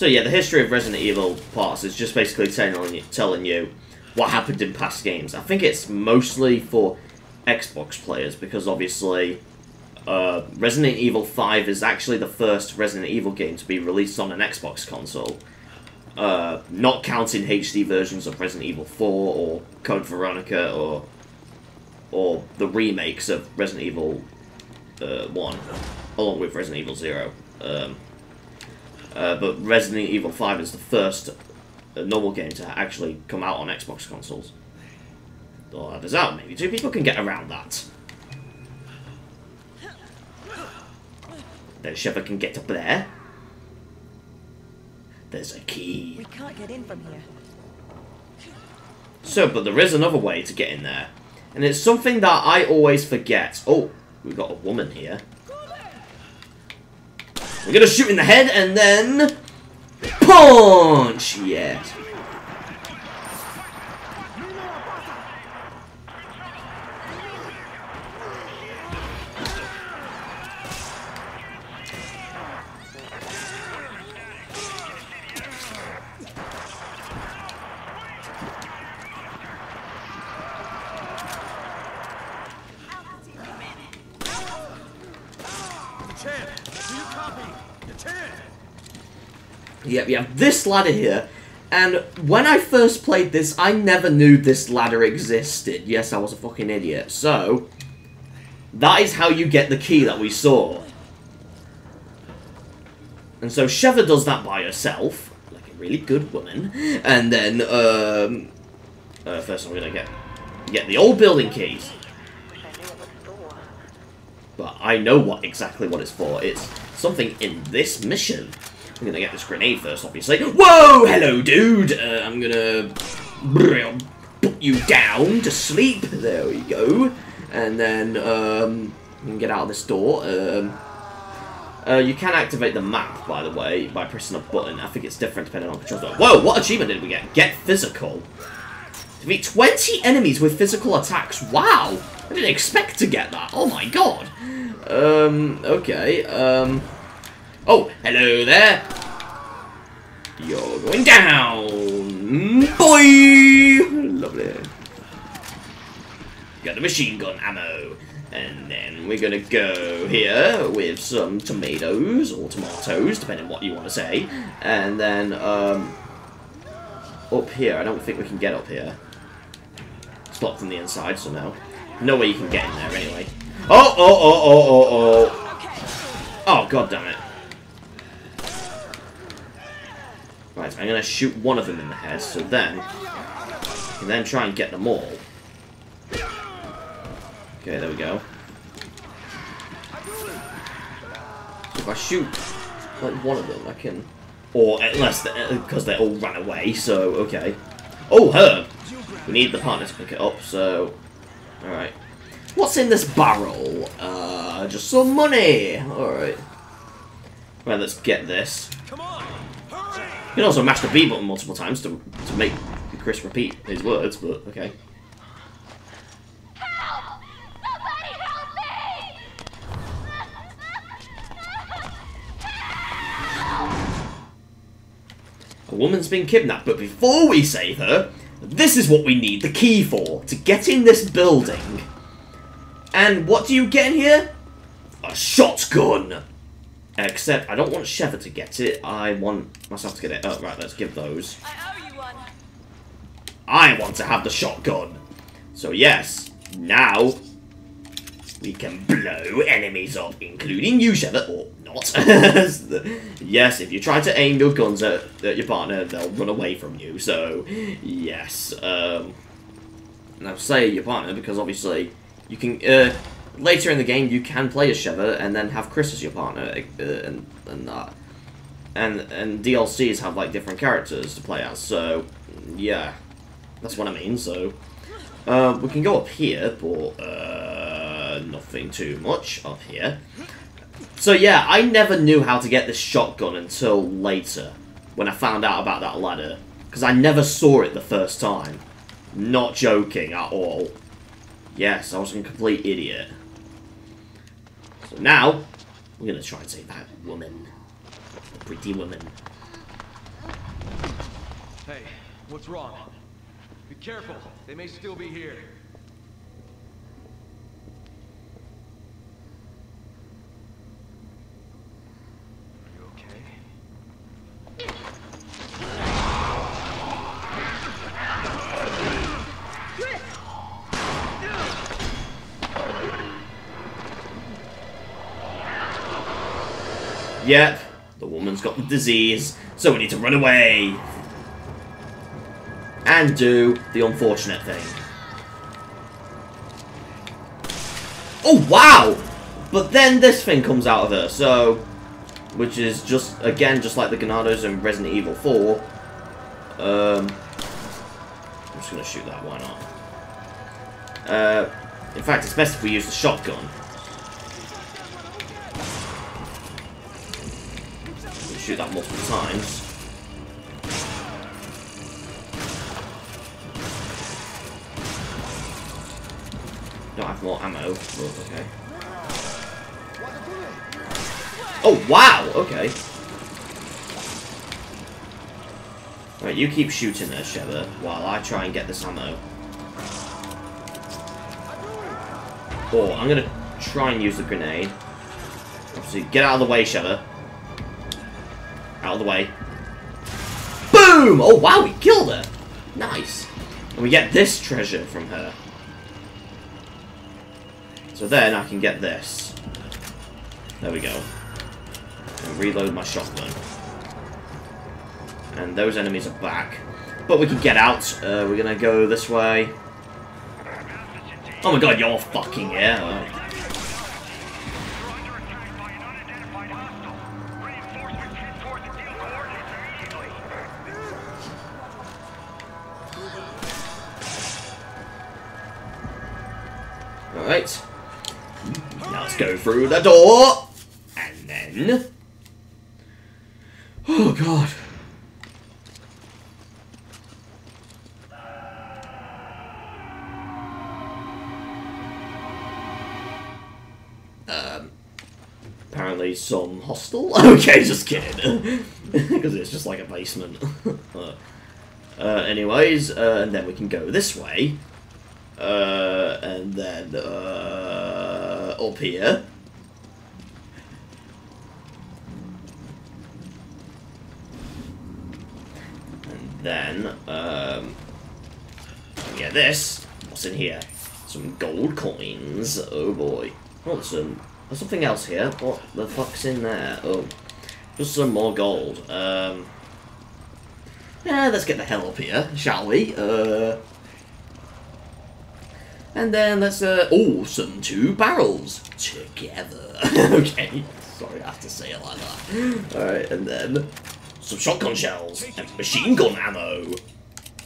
So yeah, the history of Resident Evil parts is just basically telling you, telling you what happened in past games. I think it's mostly for Xbox players because obviously uh, Resident Evil 5 is actually the first Resident Evil game to be released on an Xbox console. Uh, not counting HD versions of Resident Evil 4 or Code Veronica or or the remakes of Resident Evil uh, 1, along with Resident Evil 0. Um, uh, but Resident Evil 5 is the first uh, normal game to actually come out on Xbox consoles. Or there's out, maybe two people can get around that. Then Sheva can get up there. There's a key. We can't get in from here. So, but there is another way to get in there. And it's something that I always forget. Oh, we've got a woman here. We're gonna shoot in the head and then... Punch! Yes. Chan, do you copy? Chan! Yep, we have this ladder here. And when I first played this, I never knew this ladder existed. Yes, I was a fucking idiot. So, that is how you get the key that we saw. And so Sheva does that by herself, like a really good woman. And then, um, uh, first I'm gonna get Get the old building keys. But I know what exactly what it's for. It's something in this mission. I'm gonna get this grenade first, obviously. Whoa! Hello, dude! Uh, I'm gonna put you down to sleep. There we go. And then, um, you can get out of this door. Um, uh, you can activate the map, by the way, by pressing a button. I think it's different depending on controls. Whoa, what achievement did we get? Get physical. Defeat 20 enemies with physical attacks. Wow! I didn't expect to get that. Oh my god. Um, okay. Um. Oh, hello there. You're going down. Boy! Lovely. Got the machine gun ammo. And then we're gonna go here with some tomatoes, or tomatoes, depending what you want to say. And then, um, up here, I don't think we can get up here. It's locked from the inside, so no. No way you can get in there anyway. Oh, oh, oh, oh, oh, oh. Oh, god damn it. I'm gonna shoot one of them in the head, so then, and then try and get them all. Okay, there we go. If I shoot like one of them, I can, or unless because they, they all ran away. So okay. Oh, herb. We need the partner to pick it up. So, all right. What's in this barrel? Uh, just some money. All right. Right, let's get this. You can also mash the B button multiple times to to make Chris repeat his words, but okay. A woman's been kidnapped, but before we save her, this is what we need the key for, to get in this building. And what do you get in here? A shotgun! Except, I don't want Sheva to get it, I want myself to get it. Oh, right, let's give those. I owe you one. I want to have the shotgun. So yes, now we can blow enemies up, including you, Sheva, or not. yes, if you try to aim your guns at, at, your partner, they'll run away from you. So, yes. Um, now, say your partner, because obviously you can... Uh, later in the game, you can play as Sheva and then have Chris as your partner, uh, and, and that. And, and DLCs have, like, different characters to play as, so, yeah. That's what I mean, so... Uh, we can go up here, but... Uh, nothing too much up here. So yeah, I never knew how to get this shotgun until later, when I found out about that ladder. Because I never saw it the first time. Not joking at all. Yes, I was a complete idiot. So now, we're going to try and save that woman. The pretty woman. Hey, what's wrong? Be careful, they may still be here. Yep, the woman's got the disease, so we need to run away. And do the unfortunate thing. Oh, wow! But then this thing comes out of her, so... Which is just, again, just like the Ganados in Resident Evil 4. Um, I'm just going to shoot that, why not? Uh, in fact, it's best if we use the shotgun. Shoot that multiple times. Don't have more ammo, okay. Oh, wow! Okay. Right, you keep shooting there, Sheva, while I try and get this ammo. Or, I'm gonna try and use the grenade. Obviously, get out of the way, Sheva. Out of the way. Boom! Oh, wow, we killed her! Nice. And we get this treasure from her. So then I can get this. There we go. And reload my shotgun. And those enemies are back. But we can get out. Uh, we're gonna go this way. Oh my god, you're fucking here. The door. And then... Oh god. Um, apparently some hostel? okay, just kidding. Because it's just like a basement. uh, anyways, uh, and then we can go this way. Uh, and then uh, up here. And then, um, yeah, this. What's in here? Some gold coins. Oh boy. Oh, some, there's something else here. What the fuck's in there? Oh, just some more gold. Um, yeah, let's get the hell up here, shall we? Uh, and then let's, uh, oh, some two barrels together. okay, sorry I have to say it like that. Alright, and then some shotgun shells and machine gun ammo.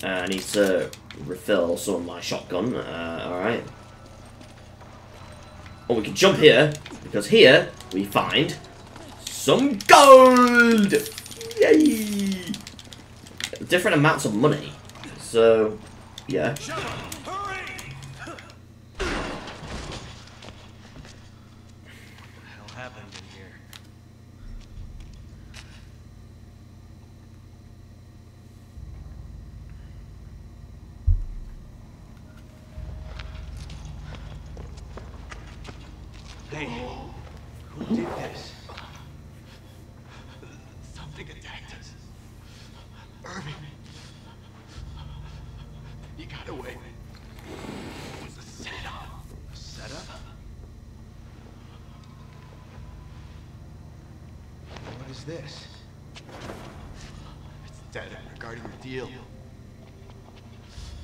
Uh, I need to refill some of my shotgun. Uh, Alright. Or we can jump here, because here we find some gold! Yay! Different amounts of money. So, yeah. What the hell happened in here? Hey, who did this? Something attacked us. Irving. He got away. It was a setup. A setup? What is this? It's data regarding the deal.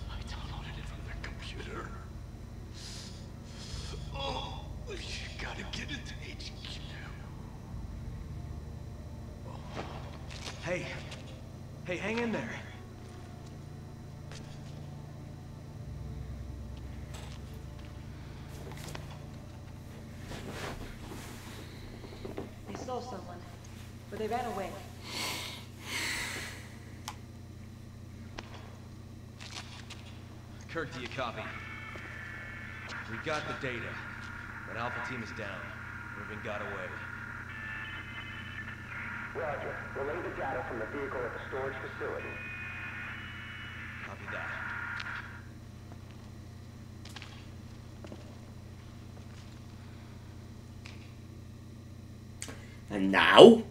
I downloaded it from their computer. Oh, you gotta get it to HQ. Hey, hey, hang in there. They saw someone, but they ran away. Kirk, do you copy? We got the data, but Alpha Team is down. Irving got away. Roger. Relay the data from the vehicle at the storage facility. Copy that. And now?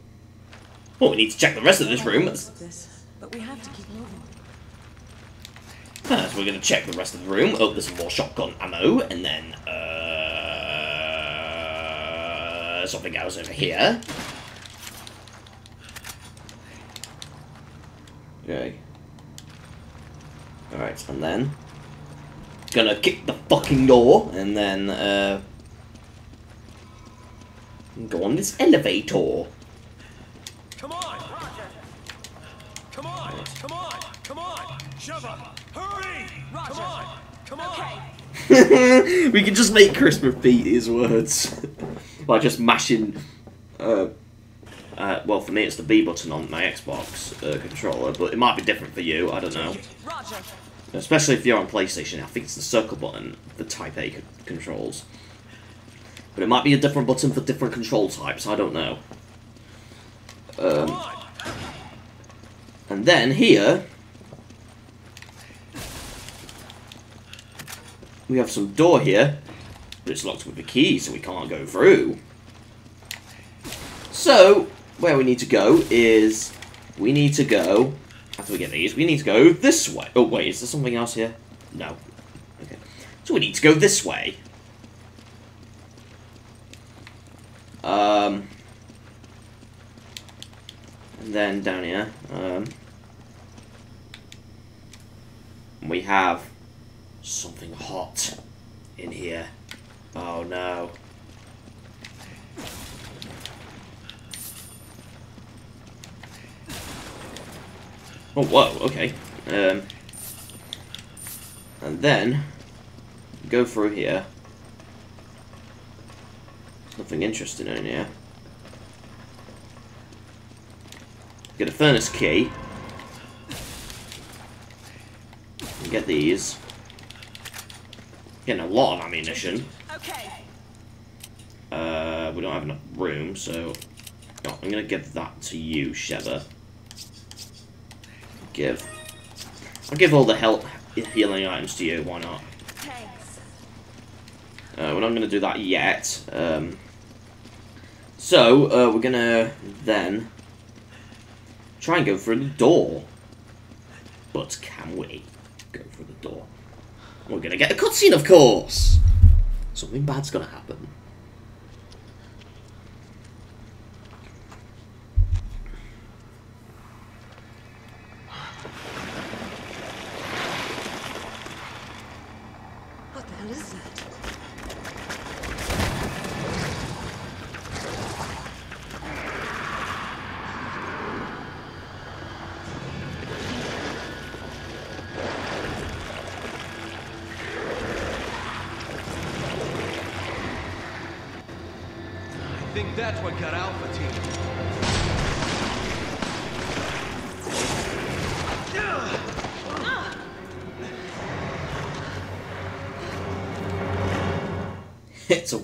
Well, we need to check the rest of this room. This, but we have to keep moving. So we're going to check the rest of the room. Oh, there's some more shotgun ammo, and then uh, something else over here. Okay. Alright, and then gonna kick the fucking door, and then uh, go on this elevator. Come on! Roger! Come on! Come on! Come on! Shove up! Hurry! Roger. Come on! Come on! Okay. we can just make Chris repeat his words by just mashing. Uh, uh, well, for me, it's the B button on my Xbox uh, controller, but it might be different for you. I don't know. Roger. Especially if you're on PlayStation, I think it's the circle button the Type A c- controls. But it might be a different button for different control types. I don't know. Um, and then here we have some door here, but it's locked with a key, so we can't go through. So where we need to go is we need to go after we get these. We need to go this way. Oh wait, is there something else here? No. Okay. So we need to go this way. Um. And then down here, um, we have something hot in here. Oh no. Oh, whoa, okay. Um, and then, go through here. Nothing interesting in here. Get a furnace key. Get these. Getting a lot of ammunition. Okay. Uh, we don't have enough room, so... No, I'm gonna give that to you, Sheva. Give. I'll give all the health healing items to you, why not? Thanks. Uh, we're not going to do that yet. Um, so, uh, we're going to then try and go through the door. But can we go through the door? We're going to get a cutscene, of course! Something bad's going to happen.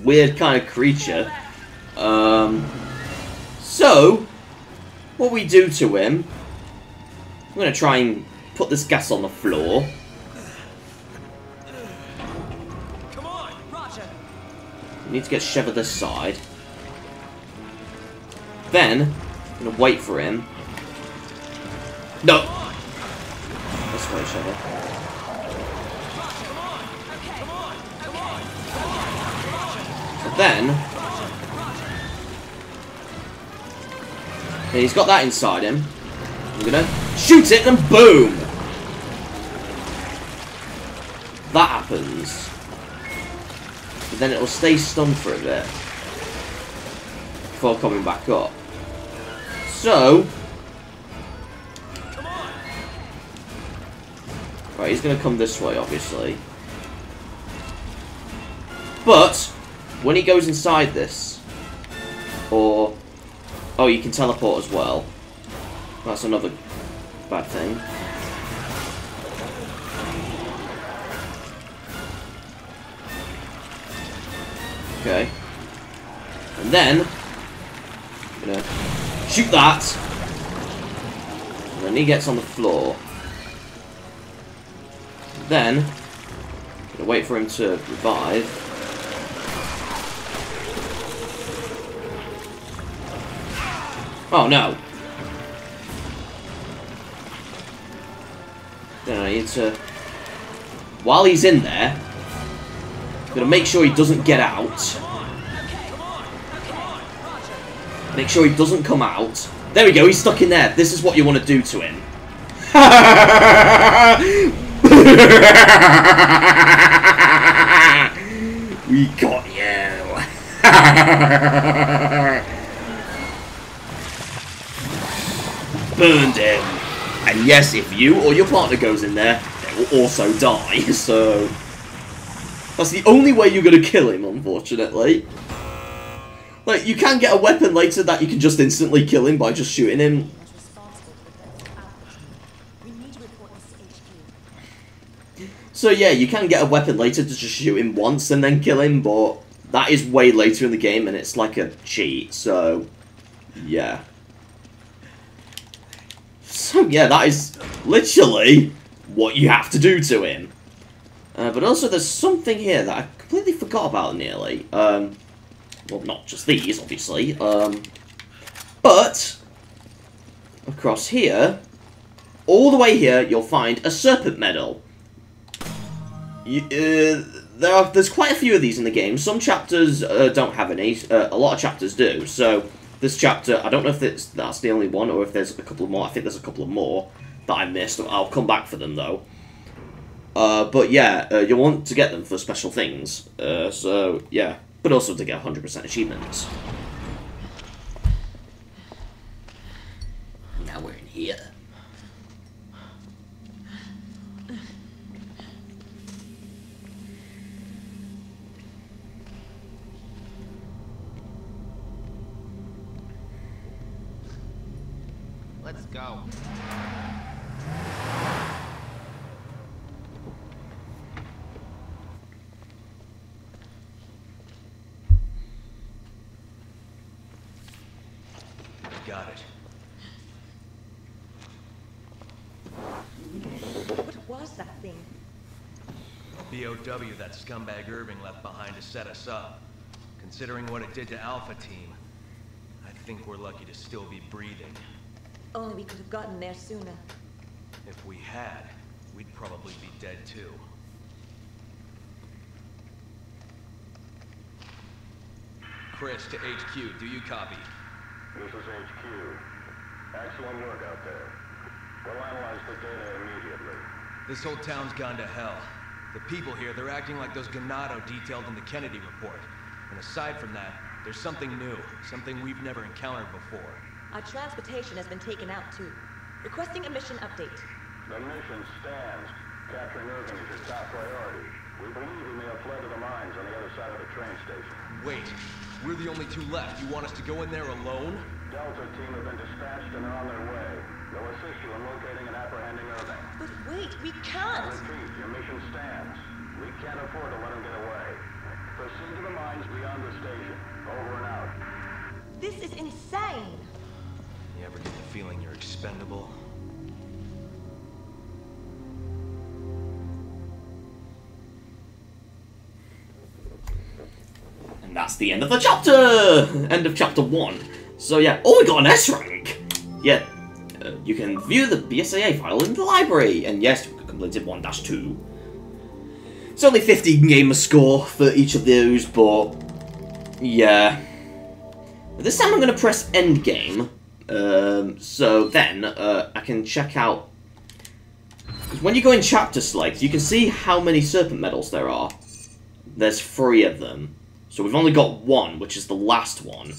Weird kind of creature. Um, so, what we do to him, I'm going to try and put this gas on the floor. Come on! Roger. We need to get Sheva this side. Then, I'm going to wait for him. No! This way, Sheva. So then... Okay, he's got that inside him. I'm gonna shoot it and boom! That happens. But then it'll stay stunned for a bit. Before coming back up. So... Right, he's gonna come this way, obviously. But, when he goes inside this, or... Oh, you can teleport as well. That's another bad thing. Okay. And then, I'm gonna shoot that. And then he gets on the floor. Then, I'm gonna wait for him to revive. Oh no! Then I need to... While he's in there, I'm gonna make sure he doesn't get out. Make sure he doesn't come out. There we go, he's stuck in there. This is what you want to do to him. we got you. Burned him. And yes, if you or your partner goes in there, they will also die, so... That's the only way you're gonna kill him, unfortunately. Like, you can get a weapon later that you can just instantly kill him by just shooting him. To to. So yeah, you can get a weapon later to just shoot him once and then kill him, but that is way later in the game and it's like a cheat, so... Yeah. So yeah, that is literally what you have to do to him. Uh, but also there's something here that I completely forgot about nearly. Um, well, not just these, obviously. Um, but, across here, all the way here, you'll find a serpent medal. You, uh, there are, there's quite a few of these in the game. Some chapters uh, don't have any. Uh, a lot of chapters do. So this chapter, I don't know if it's, that's the only one or if there's a couple more. I think there's a couple of more that I missed. I'll come back for them though. Uh, but yeah, uh, you want to get them for special things. Uh, so yeah, but also to get 100% achievements. Now we're in here. Go. Got it. What was that thing? BOW that scumbag Irving left behind to set us up. Considering what it did to Alpha Team, I think we're lucky to still be breathing. Only we could have gotten there sooner. If we had, we'd probably be dead too. Chris to HQ, do you copy? This is HQ. Excellent work out there. We'll analyze the data immediately. This whole town's gone to hell. The people here, they're acting like those Ganado detailed in the Kennedy report. And aside from that, there's something new, something we've never encountered before. Our transportation has been taken out too. Requesting a mission update. The mission stands. Capturing Irving is your top priority. We believe he may have fled to the mines on the other side of the train station. Wait, we're the only two left. You want us to go in there alone? Delta team have been dispatched and are on their way. They'll assist you in locating and apprehending Irving. But wait, we can't! repeat, your mission stands. We can't afford to let him get away. Proceed to the mines beyond the station. Over and out. This is insane! Feeling you're expendable? And that's the end of the chapter! End of chapter 1. So yeah, oh we got an S rank! Yeah, uh, you can view the BSAA file in the library, and yes, we completed 1-2. It's only 15 gamer score for each of those, but yeah. This time I'm going to press endgame, um, so then uh, I can check out... Because when you go in chapter select, you can see how many serpent medals there are. There's three of them. So we've only got one, which is the last one.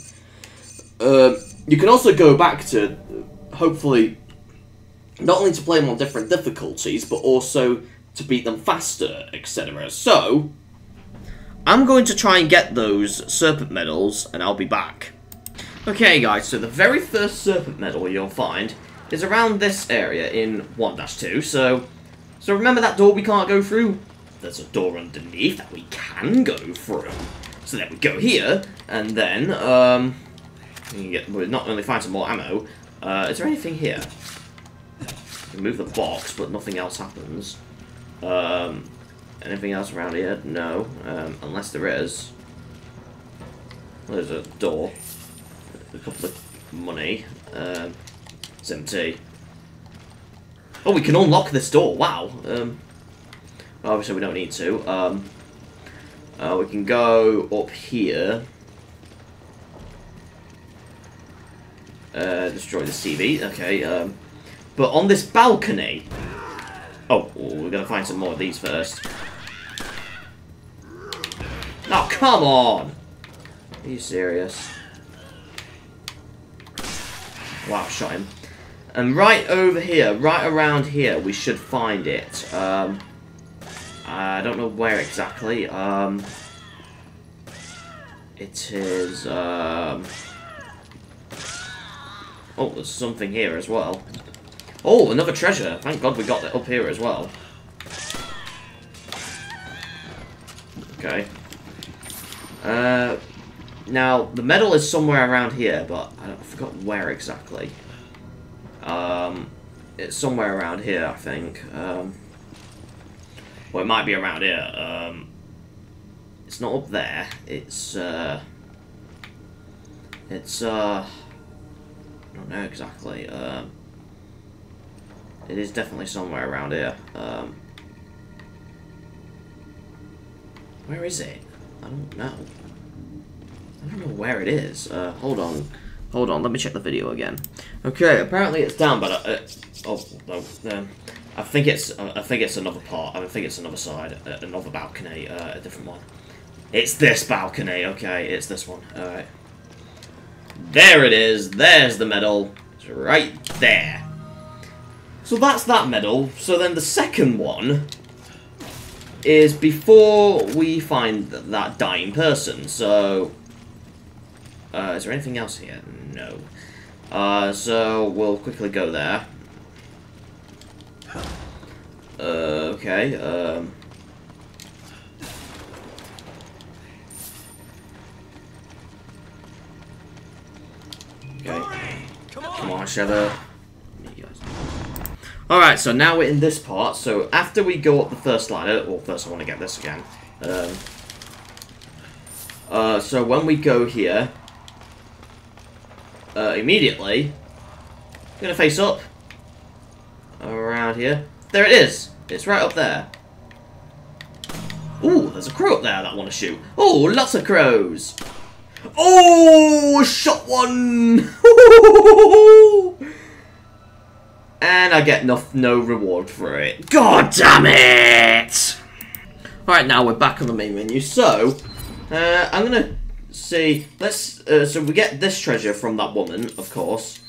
Uh, you can also go back to, hopefully, not only to play them on different difficulties, but also to beat them faster, etc. So, I'm going to try and get those Serpent Medals, and I'll be back. Okay, guys, so the very first Serpent Medal you'll find is around this area in 1-2, so... So remember that door we can't go through? There's a door underneath that we can go through. So then we go here, and then, um... Can get, we'll not only find some more ammo, uh, is there anything here? You move the box, but nothing else happens. Um, anything else around here? No, um, unless there is. There's a door. A couple of money. Um, it's empty. Oh, we can unlock this door. Wow. Um, obviously, we don't need to. Um, uh, we can go up here. Uh, destroy the CV. Okay. Um, but on this balcony. Oh, we're gonna find some more of these first. Oh, come on! Are you serious? Wow, shot him. And right over here, right around here, we should find it. Um, I don't know where exactly. Um, it is, um... Oh, there's something here as well. Oh, another treasure. Thank God we got it up here as well. Okay. Uh, now, the medal is somewhere around here, but I, I forgot where exactly. Um, it's somewhere around here, I think. Um, well, it might be around here. Um, it's not up there. It's, uh... It's, uh... I don't know exactly. Um, it is definitely somewhere around here. Um, where is it? I don't know. I don't know where it is. Uh, hold on. Hold on, let me check the video again. Okay, apparently it's down, but uh, uh, oh um, I think it's uh, I think it's another part. I think it's another side, another balcony, uh, a different one. It's this balcony. Okay, it's this one. All right. There it is. There's the medal. It's right there. So that's that medal. So then the second one is before we find that dying person. So, uh, is there anything else here? No. Uh, so we'll quickly go there. Uh, okay. Um. Okay. Come on, Shadow. Alright, so now we're in this part. So after we go up the first ladder, well, first I want to get this again. Um, uh, so when we go here, uh, immediately, going to face up. Around here. There it is. It's right up there. Ooh, there's a crow up there that I want to shoot. Oh, lots of crows. Oh, shot one. and I get no, no reward for it. God damn it! Alright, now we're back on the main menu. So, uh, I'm gonna see. Let's. Uh, so we get this treasure from that woman, of course.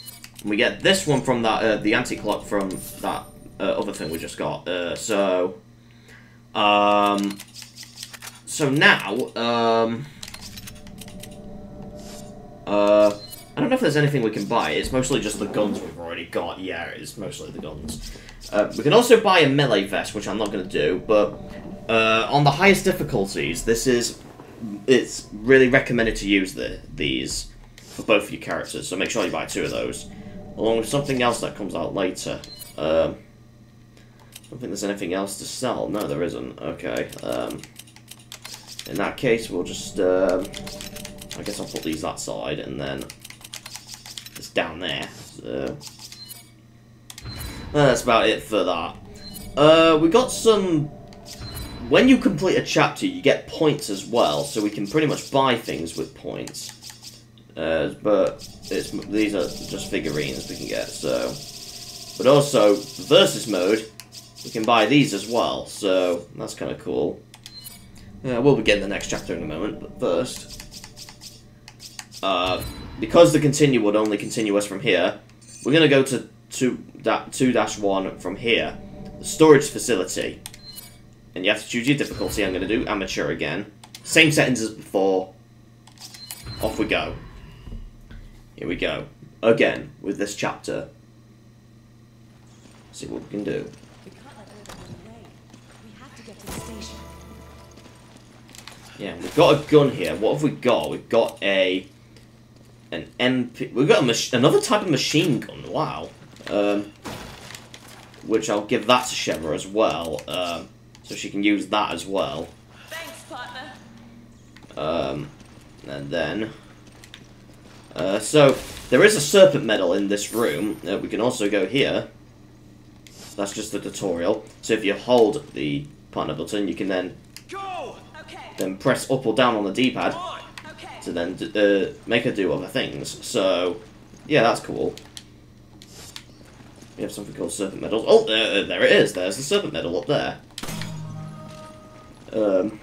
We get this one from that uh, the antique clock from that uh, other thing we just got. Uh, so, um, so now, um, uh, I don't know if there's anything we can buy. It's mostly just the guns we've already got. Yeah, it's mostly the guns. Uh, we can also buy a melee vest, which I'm not going to do, but uh, on the highest difficulties, this is it's really recommended to use the these for both of your characters. So make sure you buy two of those, along with something else that comes out later. Um, I don't think there's anything else to sell. No, there isn't. Okay. Um, in that case, we'll just. Um, I guess I'll put these that side, and then it's down there. So that's about it for that. Uh, we got some. When you complete a chapter, you get points as well, so we can pretty much buy things with points. Uh, but these are just figurines we can get. So, but also versus mode, we can buy these as well. So that's kind of cool. Uh, we'll begin the next chapter in a moment, but first, uh, because the continue would only continue us from here, we're going to go to 2-1 from here, the storage facility. And you have to choose your difficulty. I'm going to do amateur again. Same settings as before. Off we go. Here we go. Again, with this chapter. See what we can do. We can't let everyone away. We have to get to the station. Yeah, we've got a gun here. What have we got? We've got a an MP. We've got a mach another type of machine gun. Wow. Um, which I'll give that to Sheva as well, um, so she can use that as well. Thanks, partner. Um, and then, uh, so there is a serpent medal in this room. Uh, we can also go here. That's just the tutorial. So if you hold the partner button, you can then Go! then press up or down on the D-pad to then d- uh, make her do other things. So, yeah, that's cool. We have something called serpent medals. Oh, there, there it is. There's the serpent medal up there. Um,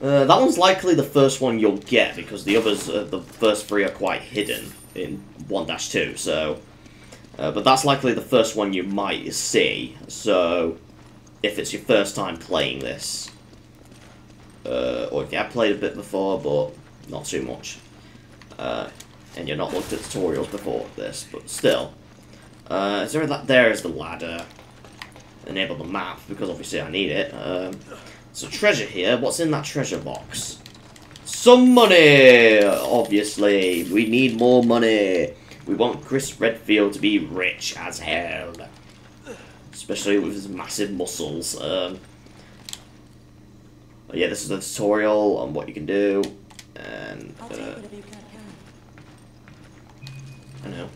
uh, that one's likely the first one you'll get because the others, uh, the first three, are quite hidden in 1-2. So, uh, but that's likely the first one you might see. So, if it's your first time playing this, uh, or if you have played a bit before, but not too much, uh, and you're not looked at tutorials before this, but still. Uh, is there that? There is the ladder. Enable the map because obviously I need it. Um, so treasure here. What's in that treasure box? Some money. Obviously, we need more money. We want Chris Redfield to be rich as hell, especially with his massive muscles. Um, yeah, this is a tutorial on what you can do, and uh, whatever you can carry. I know.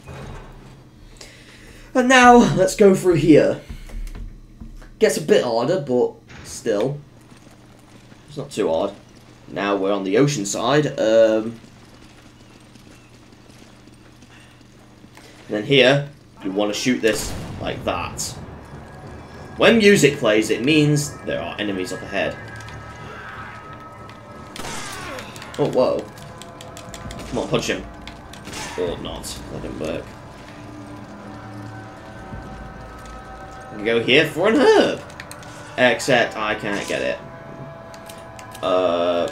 And now, let's go through here. Gets a bit harder, but still. It's not too hard. Now we're on the ocean side. Um, then here, you want to shoot this like that. When music plays, it means there are enemies up ahead. Oh, whoa. Come on, punch him. Or not. That didn't work. Go here for an herb. Except I can't get it. Uh,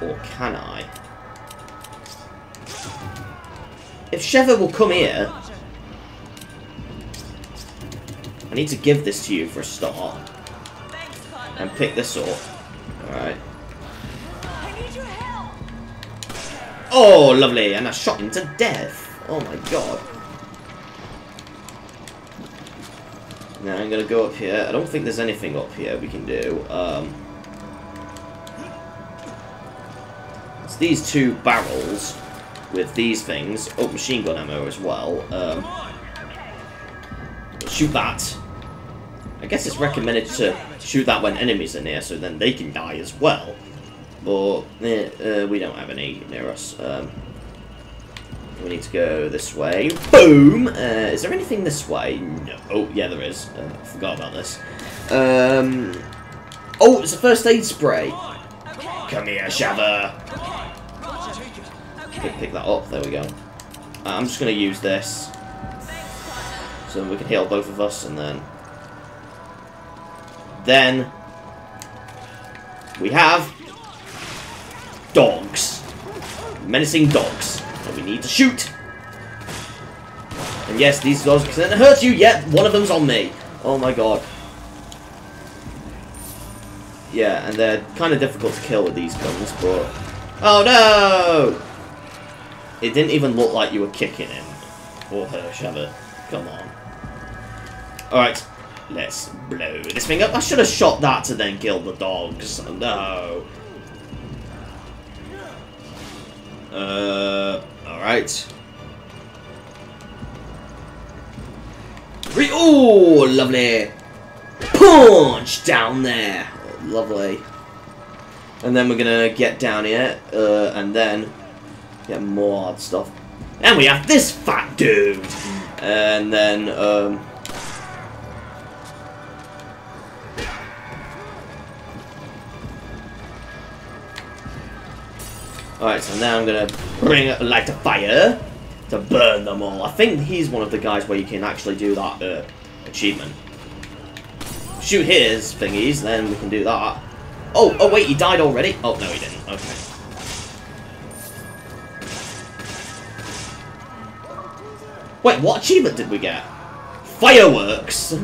or can I? If Sheva will come here, I need to give this to you for a start. And pick this up. Alright. Oh, lovely. And I shot him to death. Oh my god. Now I'm gonna go up here. I don't think there's anything up here we can do. Um, it's these two barrels with these things. Oh, machine gun ammo as well. Um, shoot that. I guess it's recommended to shoot that when enemies are near, so then they can die as well. But eh, uh, we don't have any near us. Um, we need to go this way. Boom! Uh, is there anything this way? No. Oh, yeah, there is. Uh, I forgot about this. Um, oh, it's a first aid spray. Come here, Sheva. Pick, pick that up. There we go. Uh, I'm just going to use this. So we can heal both of us, and then... Then... We have... Dogs. Menacing dogs that we need to shoot. And yes, these dogs can hurt you, yet one of them's on me. Oh my god. Yeah, and they're kind of difficult to kill with these guns, but... Oh no! It didn't even look like you were kicking him. Or her, Sheva. Come on. Alright, let's blow this thing up. I should have shot that to then kill the dogs. No. Uh, alright. Re oh, lovely. Punch down there. Lovely. And then we're gonna get down here, uh, and then get more hard stuff. And we have this fat dude. And then, um... Alright, so now I'm gonna bring a light a fire to burn them all. I think he's one of the guys where you can actually do that uh, achievement. Shoot his thingies, then we can do that. Oh, oh wait, he died already? Oh, no he didn't. Okay. Wait, what achievement did we get? Fireworks!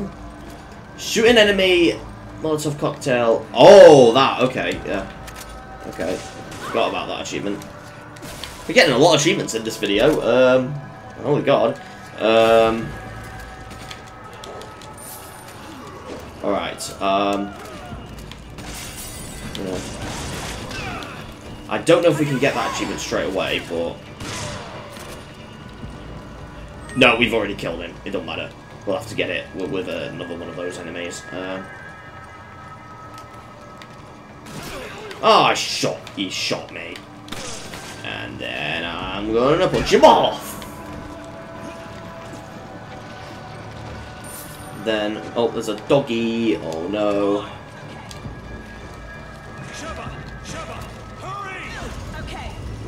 Shoot an enemy, Molotov cocktail. Oh, that, okay, yeah. Okay, forgot about that achievement. We're getting a lot of achievements in this video. Um, oh my god. Um, Alright, um... I don't know if we can get that achievement straight away, but... No, we've already killed him. It don't matter. We'll have to get it with, with uh, another one of those enemies. Um, oh, I shot. He shot me. And then I'm gonna punch him off. Then, oh, there's a doggy. Oh no.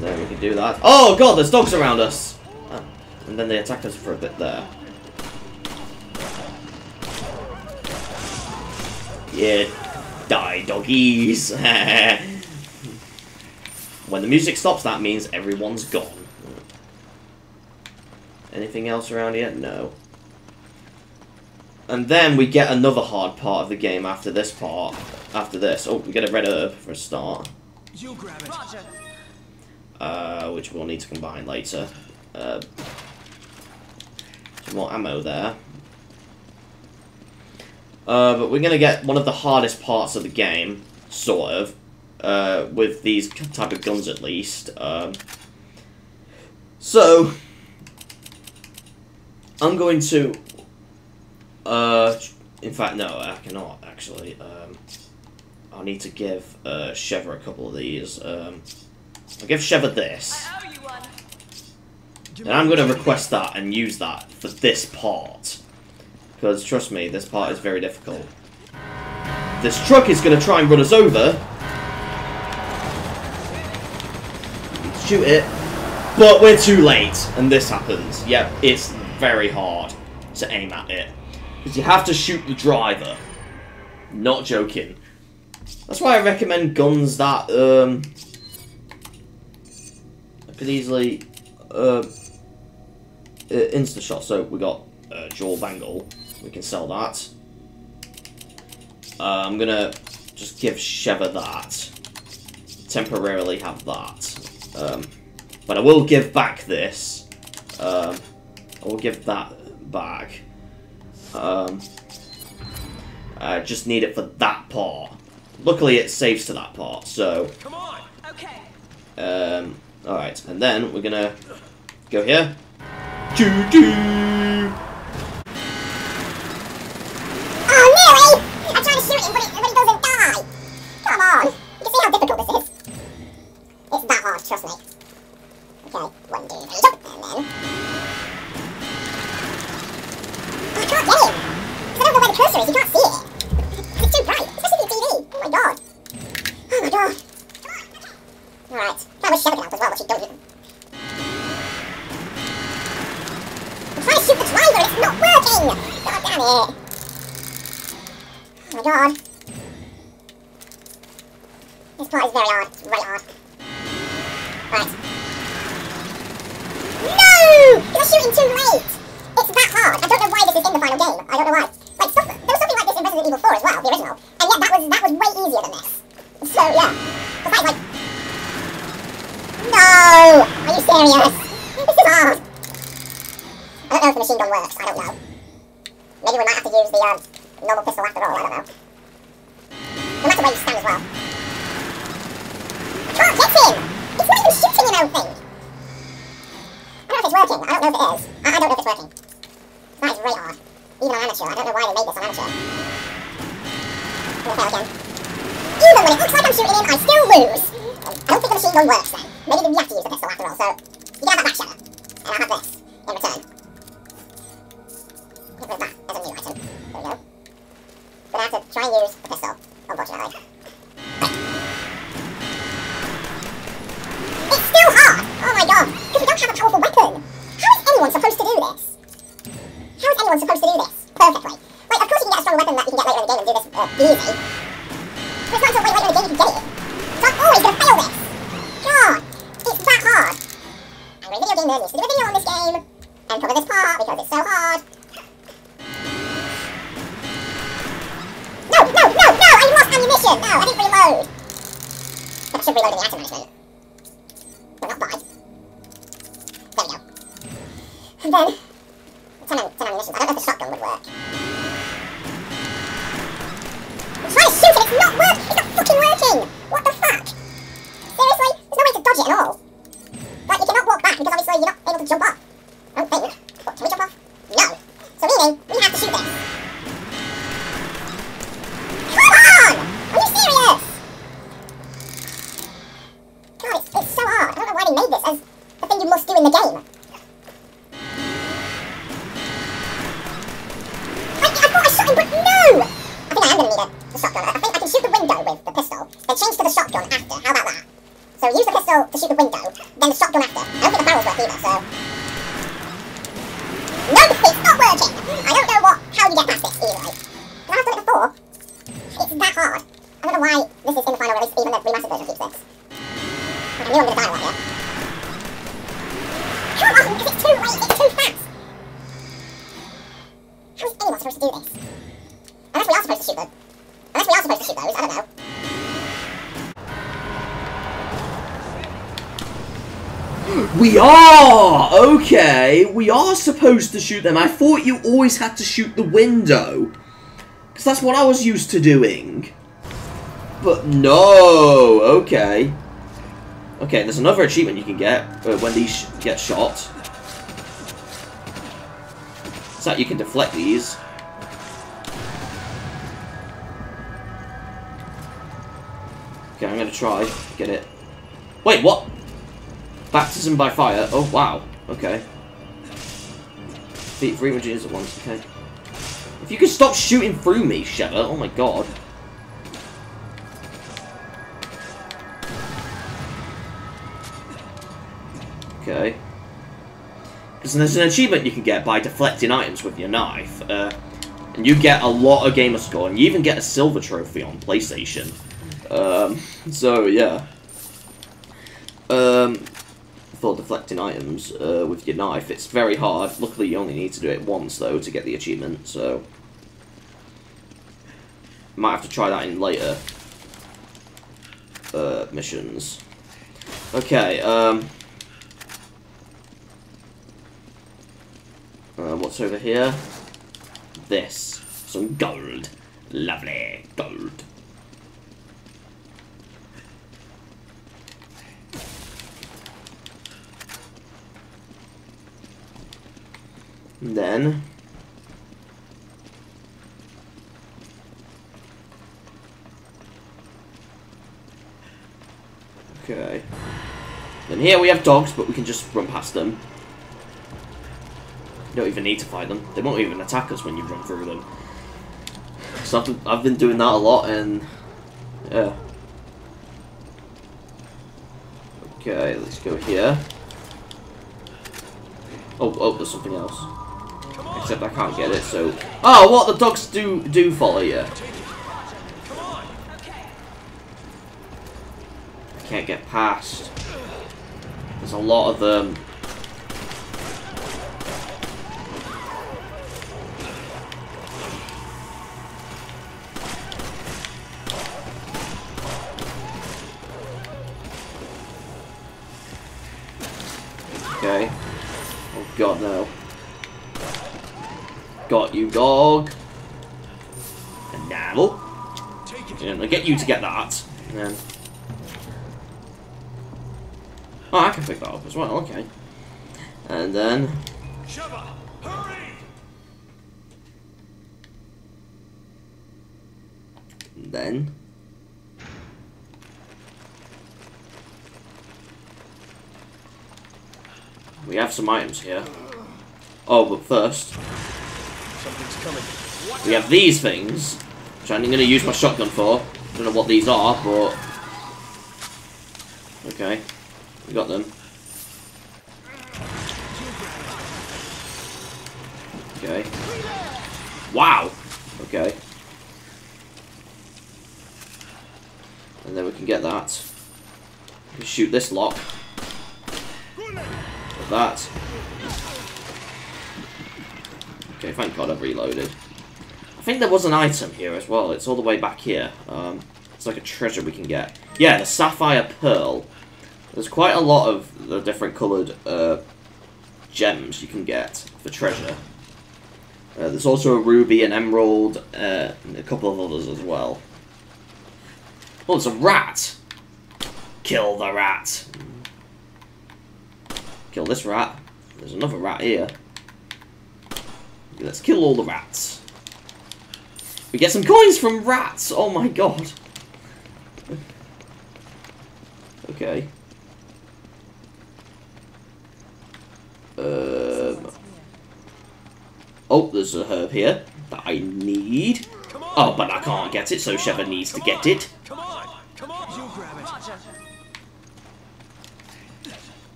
Then we can do that. Oh god, there's dogs around us. Ah, and then they attack us for a bit there. Yeah, die doggies. when the music stops, that means everyone's gone. Anything else around here? No. And then we get another hard part of the game after this part. After this. Oh, we get a red herb for a start. You grab it. Uh, which we'll need to combine later. Uh, some more ammo there. Uh, but we're going to get one of the hardest parts of the game, sort of, uh, with these type of guns at least. Um, so, I'm going to, uh, in fact, no, I cannot, actually. Um, I'll need to give uh, Sheva a couple of these. Um, I'll give Sheva this. And I'm going to request that and use that for this part. Because, trust me, this part is very difficult. This truck is going to try and run us over. Shoot it. But we're too late, and this happens. Yep, it's very hard to aim at it. Because you have to shoot the driver. Not joking. That's why I recommend guns that, um... I could easily, uh... uh Insta-shot. So, we got uh, Jewel Bangle. We can sell that. Uh, I'm gonna just give Sheva that. Temporarily have that. Um, but I will give back this. Um, I will give that back. Um, I just need it for that part. Luckily, it saves to that part, so... Come on! Okay. Um, alright, and then we're gonna go here. Doo then change to the shotgun after. How about that? So use the pistol to shoot the window, then the shotgun after. I don't think the barrels work either, so... No, it's not working! I don't know what, how you get past this, either. Because I've done it before. It's that hard. I don't know why this is in the final release, even the remastered version keeps this. I knew I'm gonna die right here. Come on, because it's too late, it's too fast! How is anyone supposed to do this? Unless we are supposed to shoot them. Unless we are supposed to shoot those, I don't know. We are! Okay, we are supposed to shoot them. I thought you always had to shoot the window. Because that's what I was used to doing. But no, okay. Okay, there's another achievement you can get uh, when these sh get shot. It's that you can deflect these. Okay, I'm gonna try. Get it. Wait, what? Baptism by fire. Oh, wow. Okay. Defeat three Majinis at once, okay. If you could stop shooting through me, Sheva, oh my god. Okay. Because there's an achievement you can get by deflecting items with your knife. Uh, and you get a lot of gamer score, and you even get a silver trophy on PlayStation. Um, so, yeah. Um, for deflecting items uh, with your knife, it's very hard. Luckily, you only need to do it once, though, to get the achievement, so... Might have to try that in later uh, missions. Okay, um... Uh, what's over here? This. Some gold. Lovely. Gold. Then... Okay. Then here we have dogs, but we can just run past them. You don't even need to fight them. They won't even attack us when you run through them. So I've I've been doing that a lot, and... Yeah. Okay, let's go here. Oh, oh, there's something else. Except I can't get it, so... Oh, what? The dogs do do follow you. I can't get past. There's a lot of them. Okay. Oh god, no. Got you, dog. And now. And I get you to get that. And then. Oh, I can pick that up as well, okay. And then. Hurry! Then. We have some items here. Oh, but first. We have these things, which I'm going to use my shotgun for. I Don't know what these are, but... Okay, we got them. Okay. Wow! Okay. And then we can get that. We can shoot this lock. That. Okay, thank god I've reloaded. I think there was an item here as well. It's all the way back here. Um, it's like a treasure we can get. Yeah, the Sapphire Pearl. There's quite a lot of the different coloured uh, gems you can get for treasure. Uh, there's also a ruby, an emerald, uh, and a couple of others as well. Oh, it's a rat! Kill the rat! Kill this rat. There's another rat here. Let's kill all the rats. We get some coins from rats! Oh my god! Okay. Um... Oh, there's a herb here that I need. Oh, but I can't get it, so Sheva needs to get it. Come on! Come on! You grab it.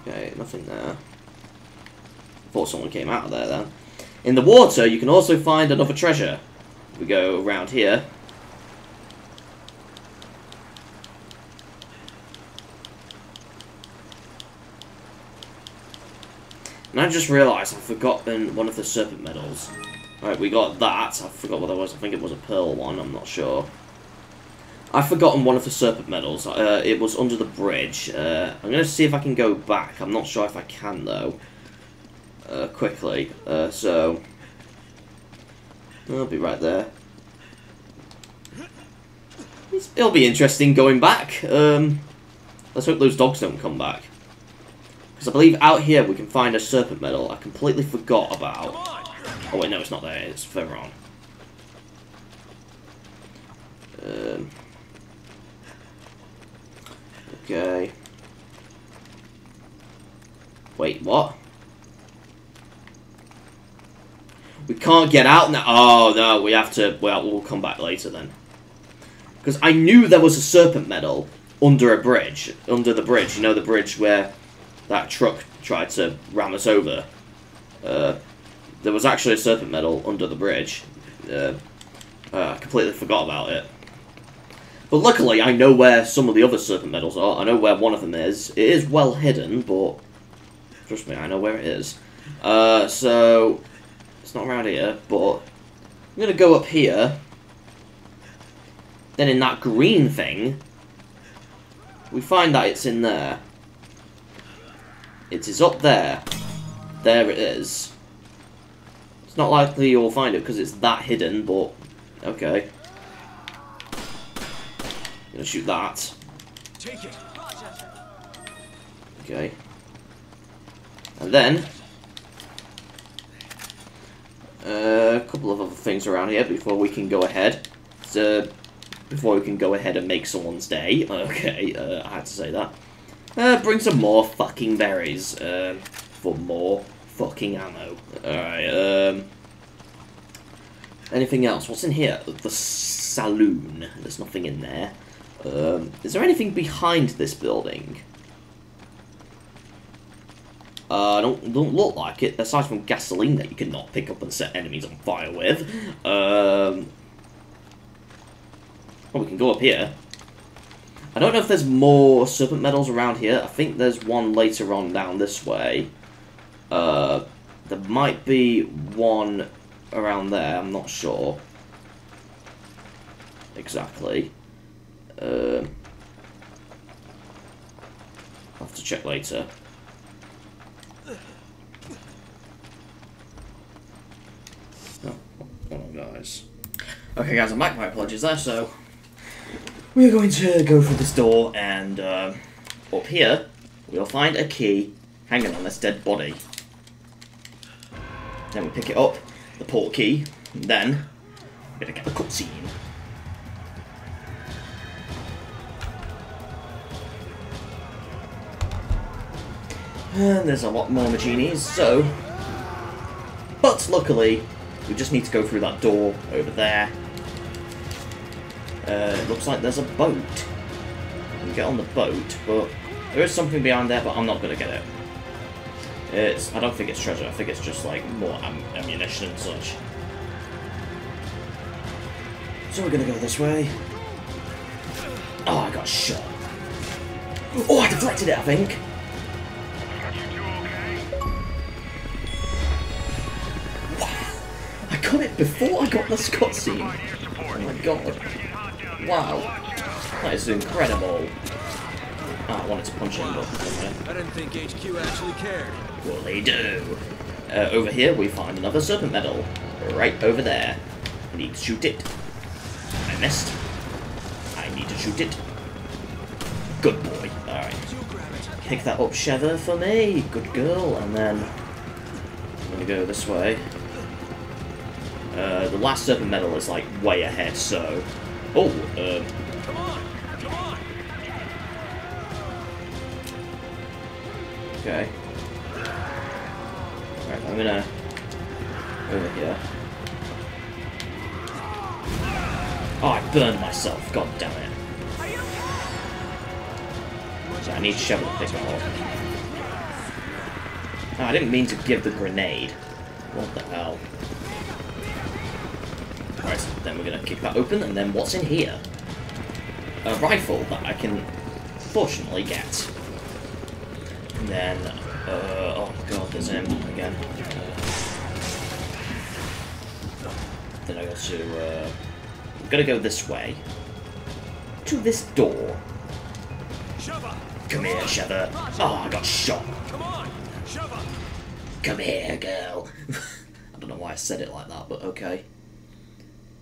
Okay, nothing there. Thought someone came out of there then. In the water, you can also find another treasure. We go around here. And I just realised I've forgotten one of the serpent medals. Right, we got that. I forgot what that was. I think it was a pearl one. I'm not sure. I've forgotten one of the serpent medals. Uh, it was under the bridge. Uh, I'm going to see if I can go back. I'm not sure if I can, though. Uh, quickly. Uh, so... I'll be right there. It's, it'll be interesting going back. Um, let's hope those dogs don't come back. Because I believe out here we can find a serpent medal I completely forgot about. Oh wait, no, it's not there. It's further on. Um, okay. Wait, what? We can't get out now. Oh, no, we have to... Well, we'll come back later then. Because I knew there was a serpent medal under a bridge. Under the bridge. You know the bridge where that truck tried to ram us over? Uh, there was actually a serpent medal under the bridge. Uh, uh, I completely forgot about it. But luckily, I know where some of the other serpent medals are. I know where one of them is. It is well hidden, but... Trust me, I know where it is. Uh, so... It's not around here, but... I'm gonna go up here. Then in that green thing... We find that it's in there. It is up there. There it is. It's not likely you'll find it because it's that hidden, but... Okay. Gonna shoot that. Take it. Okay. And then... A couple of other things around here before we can go ahead. So, before we can go ahead and make someone's day. Okay, uh, I had to say that. Uh, bring some more fucking berries. Um, for more fucking ammo. Alright, um... Anything else? What's in here? The saloon. There's nothing in there. Um, is there anything behind this building? Uh, don't don't look like it. Aside from gasoline that you cannot pick up and set enemies on fire with. Um, oh, we can go up here. I don't know if there's more serpent medals around here. I think there's one later on down this way. Uh, there might be one around there. I'm not sure exactly. Uh, I'll have to check later. Guys. Okay, guys, I'm back. My apologies there. So, we're going to go through this door, and uh, up here, we'll find a key hanging on this dead body. Then we pick it up, the port key, and then we're gonna get the cutscene. And there's a lot more Majinis, so... But luckily, we just need to go through that door over there. Uh, it looks like there's a boat. Can get on the boat, but there is something behind there, but I'm not going to get it. It's, I don't think it's treasure, I think it's just like more am ammunition and such. So we're going to go this way. Oh, I got shot. Oh, I deflected it, I think. I got it before I got this cutscene. Oh my god. Wow. That is incredible. Oh, I wanted to punch him, but I didn't think HQ actually cared. Well, they do. Uh, over here, we find another serpent medal. Right over there. I need to shoot it. I missed. I need to shoot it. Good boy. Alright. Pick that up, Sheva, for me. Good girl. And then... I'm gonna go this way. Uh, the last serpent medal is, like, way ahead, so... Oh, uh... Come on! Come on! Okay. Alright, I'm gonna... Over here. Oh, I burned myself. God damn it. So I need Sheva to pick it up. Oh, I didn't mean to give the grenade. What the hell? Right, then we're gonna kick that open, and then what's in here? A rifle that I can fortunately get. And then, uh, oh god, there's him again. Then I got to, uh, I'm gonna go this way. To this door. Come here, Sheva. Oh, I got shot. Come on! Come here, girl. I don't know why I said it like that, but okay.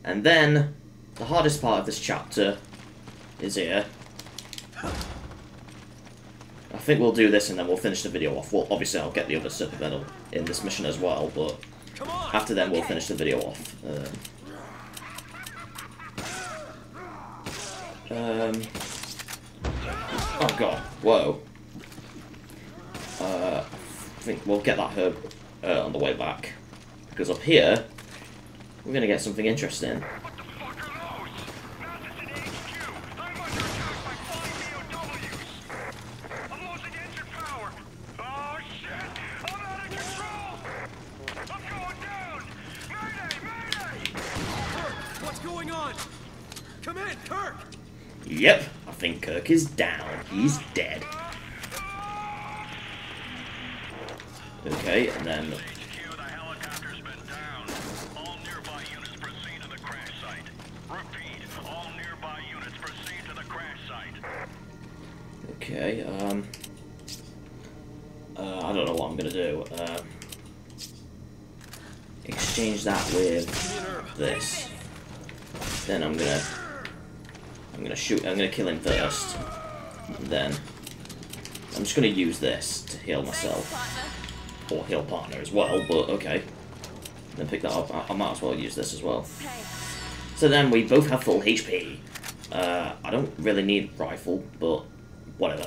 And then, the hardest part of this chapter is here. I think we'll do this and then we'll finish the video off. Well, obviously I'll get the other Serpent Medal in this mission as well, but after then we'll finish the video off. Um, um, oh god, whoa. Uh, I think we'll get that herb uh, on the way back. Because up here, we're to get something interesting. Yep, I think Kirk is down. He's dead. Okay, and then Okay, um... Uh, I don't know what I'm gonna do. Um, exchange that with this. Then I'm gonna... I'm gonna shoot... I'm gonna kill him first. Then... I'm just gonna use this to heal myself. Or heal partner as well, but okay. Then pick that up. I, I might as well use this as well. So then we both have full HP. Uh, I don't really need rifle, but whatever.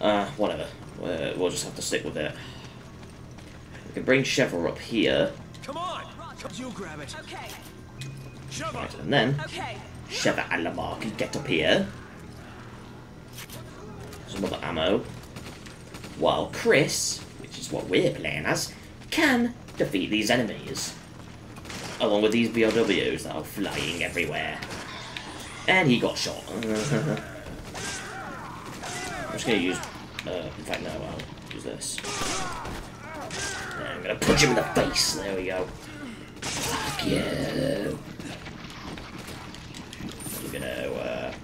Uh, whatever. Uh, we'll just have to stick with it. We can bring Chevrolet up here, Come on! You grab it. Okay, right, and then okay. Chevrolet and Lamar can get up here. Some other ammo. While Chris, which is what we're playing as, can defeat these enemies. Along with these BOWs that are flying everywhere. And he got shot. I'm just gonna use. Uh, in fact, no, I'll use this. And I'm gonna punch him in the face. There we go. Fuck yeah. We're gonna. Uh,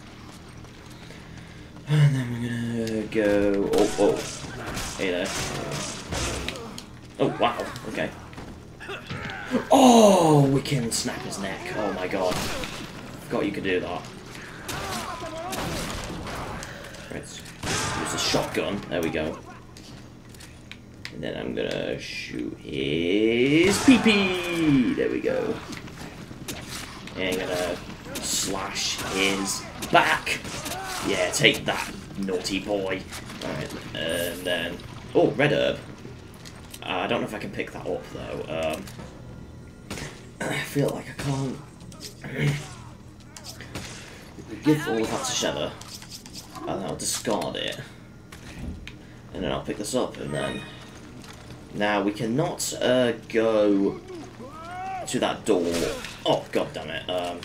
and then we're gonna go. Oh, oh. Hey there. Oh, wow. Okay. Oh, we can snap his neck. Oh my god. Forgot you could do that. Let's use shotgun. There we go. And then I'm gonna shoot his pee pee. There we go. And I'm gonna slash his back. Yeah, take that, naughty boy. And then. Oh, red herb. Uh, I don't know if I can pick that up though. Um, I feel like I can't. Give all of that to Sheva, and I'll discard it, and then I'll pick this up, and then. Now we cannot uh, go to that door. Oh god damn it! Um,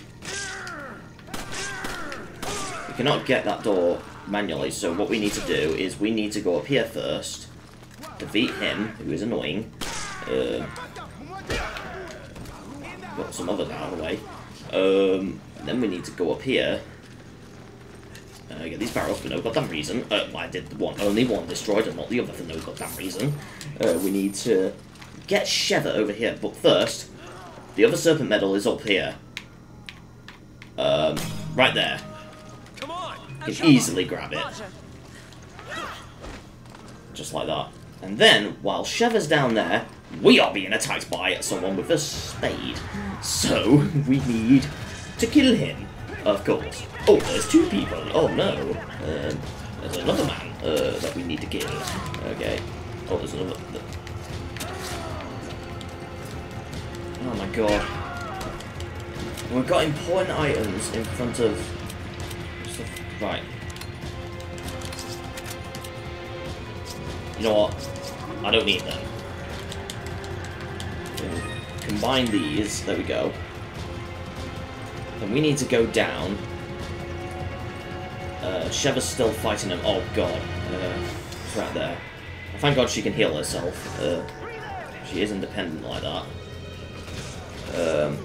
we cannot get that door manually. So what we need to do is we need to go up here first, defeat him, who is annoying. Uh, got some others out of the way. Um, then we need to go up here. Uh, get these barrels for no goddamn reason. Uh, I did one, only one destroyed and not the other for no goddamn reason. Uh, we need to get Sheva over here, but first, the other serpent medal is up here. Um, right there. Come on! You can easily grab it. Just like that. And then, while Sheva's down there, we are being attacked by someone with a spade. So, we need to kill him, of course. Oh, there's two people. Oh no. Um, there's another man uh, that we need to kill. Okay. Oh, there's another. Oh my god. We've got important items in front of stuff. Right. You know what? I don't need them. Combine these. There we go. And we need to go down. Uh, Sheva's still fighting him. Oh god. Uh, it's right there. Thank god she can heal herself. Uh, she is independent like that. Um,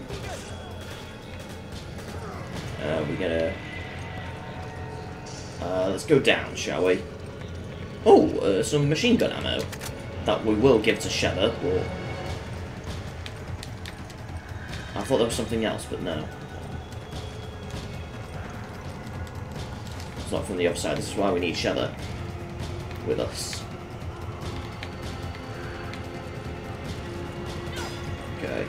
uh, we're gonna... Uh, let's go down, shall we? Oh, uh, some machine gun ammo. That we will give to Sheva. I thought there was something else, but no. It's not from the other side, this is why we need Sheva with us. Okay.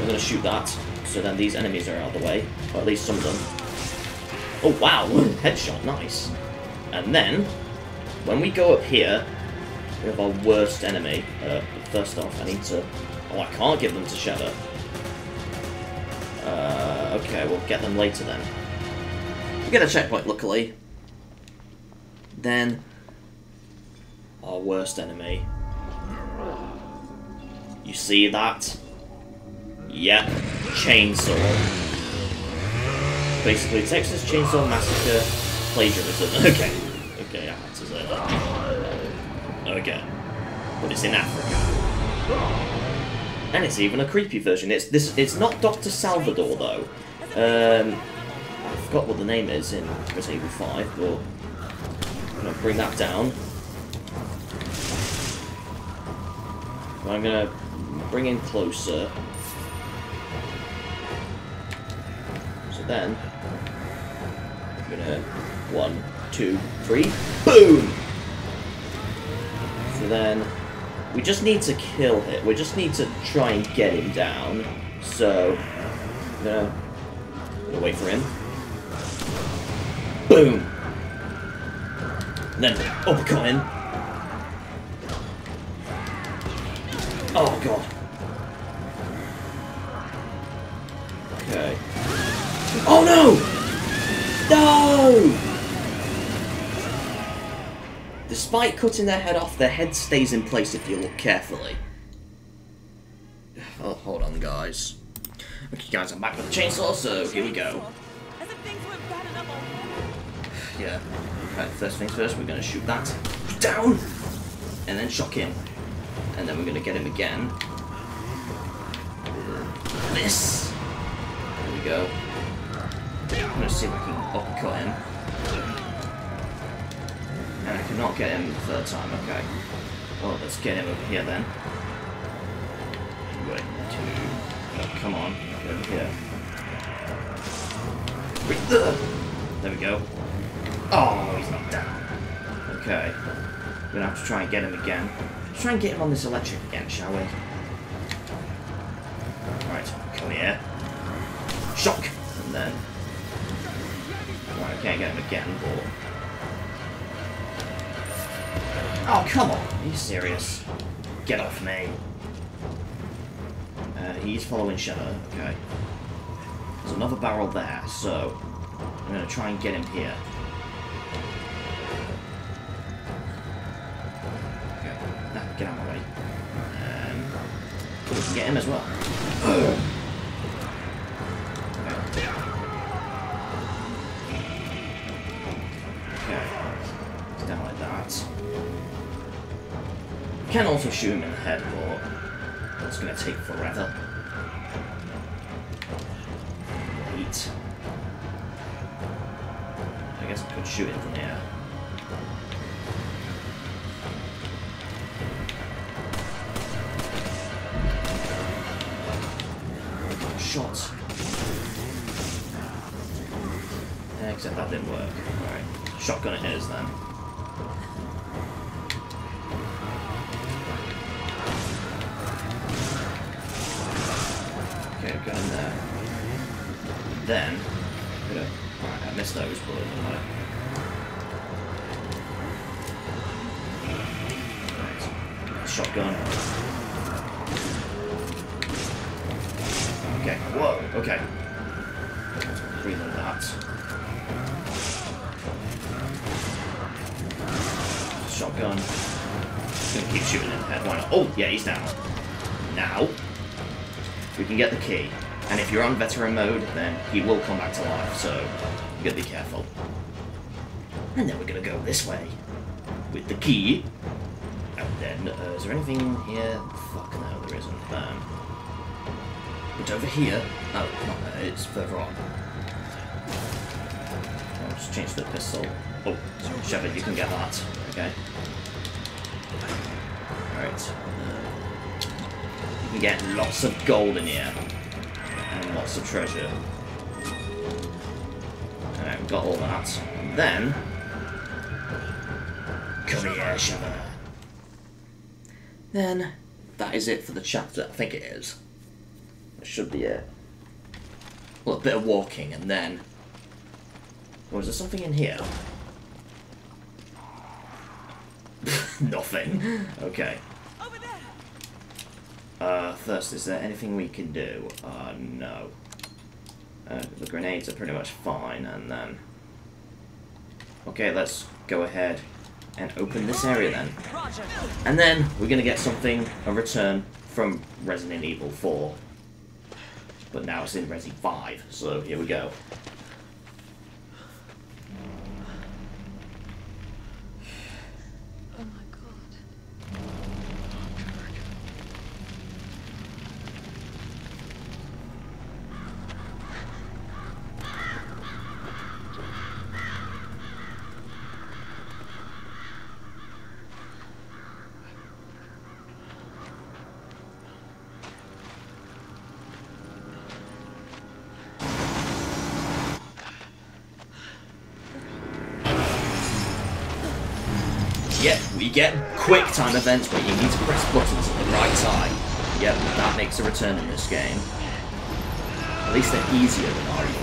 We're gonna shoot that, so then these enemies are out of the way, or at least some of them. Oh wow, headshot, nice. And then, when we go up here, we have our worst enemy. Uh, first off, I need to... Oh, I can't give them to Shadow. Uh, okay, we'll get them later then. We get a checkpoint, luckily. Then, our worst enemy. You see that? Yep, chainsaw. Basically, Texas Chainsaw Massacre plagiarism. Okay, okay, I had to say that. Okay, but it's in Africa, and it's even a creepy version. It's this. It's not Doctor Salvador though. Um, forgot what the name is in Resident Evil Five, but I'm gonna bring that down. I'm gonna bring in closer. So then, I'm gonna one, two, three, boom. So then, we just need to kill him. We just need to try and get him down. So, I'm I'm gonna wait for him. Boom. And then oh, uppercut him. Oh god. Okay. Oh no! No! Despite cutting their head off, their head stays in place if you look carefully. Oh, hold on, guys. Okay, guys, I'm back with the chainsaw, so here we go. Yeah. Right, first things first, we're gonna shoot that down, and then shock him. And then we're gonna get him again. This. There we go. I'm gonna see if I can uppercut him. And I cannot get him the third time, okay. Well, let's get him over here then. Wait, two. Oh, come on, over here. There we go. Oh, he's not down. Okay. We're gonna have to try and get him again. Let's try and get him on this electric again, shall we? Right, come here. Shock! And then... Right, I can't get him again, but... Oh, come on! Are you serious? Get off me. Uh, he's following Shadow, okay. There's another barrel there, so... I'm gonna try and get him here. Him as well. Okay. Down like that. You can also shoot him in the head, Then, gonna, I missed those, doesn't matter. Right, shotgun. Okay, whoa, okay. Reload that. Shotgun. Gonna keep shooting in the uh, head, why not? Oh, yeah, he's down. Now, we can get the key. And if you're on veteran mode, then he will come back to life, so you gotta be careful. And then we're gonna go this way with the key. And then, uh, is there anything here? Fuck no, there isn't. Um, but over here, oh, not there, it's further on. I'll just change the pistol. Oh, Shepard, you can get that. Okay. Alright. Uh, you can get lots of gold in here. Lots of treasure. Got all that. And then... Come here. Then, that is it for the chapter. I think it is. That should be it. A bit of walking, and then... Oh, is there something in here? Nothing. Okay. Uh, first, is there anything we can do? Uh, no. Uh, the grenades are pretty much fine, and then... Okay, let's go ahead and open this area then. And then, we're gonna get something, a return, from Resident Evil 4. But now it's in Resi 5, so here we go. Oh my god. Yep, we get quick time events where you need to press buttons at the right time. Yep, that makes a return in this game. At least they're easier than RE4s.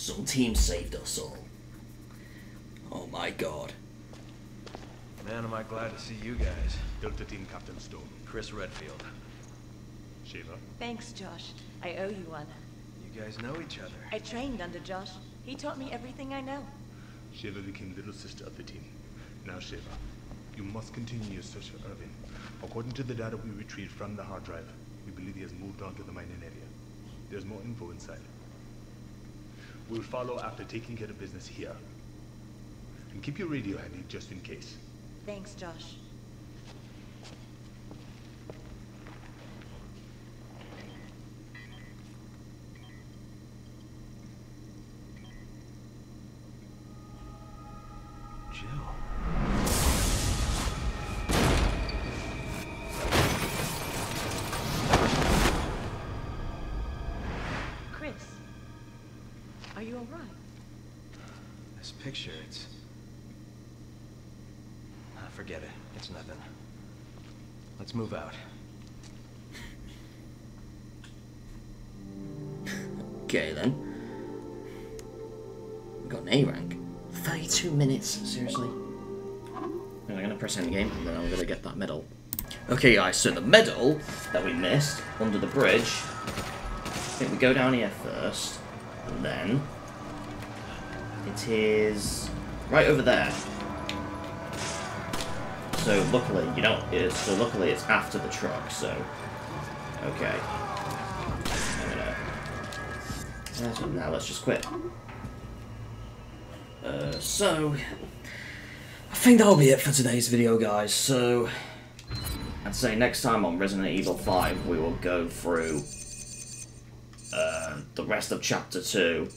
Some team saved us all. Oh my god. Man, am I glad to see you guys. Delta Team Captain Stone. Chris Redfield. Sheva. Thanks, Josh. I owe you one. You guys know each other. I trained under Josh. He taught me everything I know. Sheva became little sister of the team. Now, Sheva, you must continue your search for Irving. According to the data we retrieved from the hard drive, we believe he has moved on to the mining area. There's more info inside. We'll follow after taking care of business here. And keep your radio handy just in case. Thanks, Josh. Jill. Forget it. It's nothing. Let's move out. Okay then. We got an A rank. 32 minutes, seriously. I'm gonna press end game and then I'm gonna get that medal. Okay guys, so the medal that we missed under the bridge, I think we go down here first, and then it is right over there. So luckily, you don't, it's, so luckily it's after the truck, so, okay. So now let's just quit. Uh, so, I think that'll be it for today's video, guys. So, I'd say next time on Resident Evil 5, we will go through uh, the rest of Chapter 2,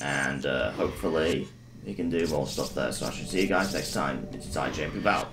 and uh, hopefully we can do more stuff there. So I should see you guys next time. It's IJP out.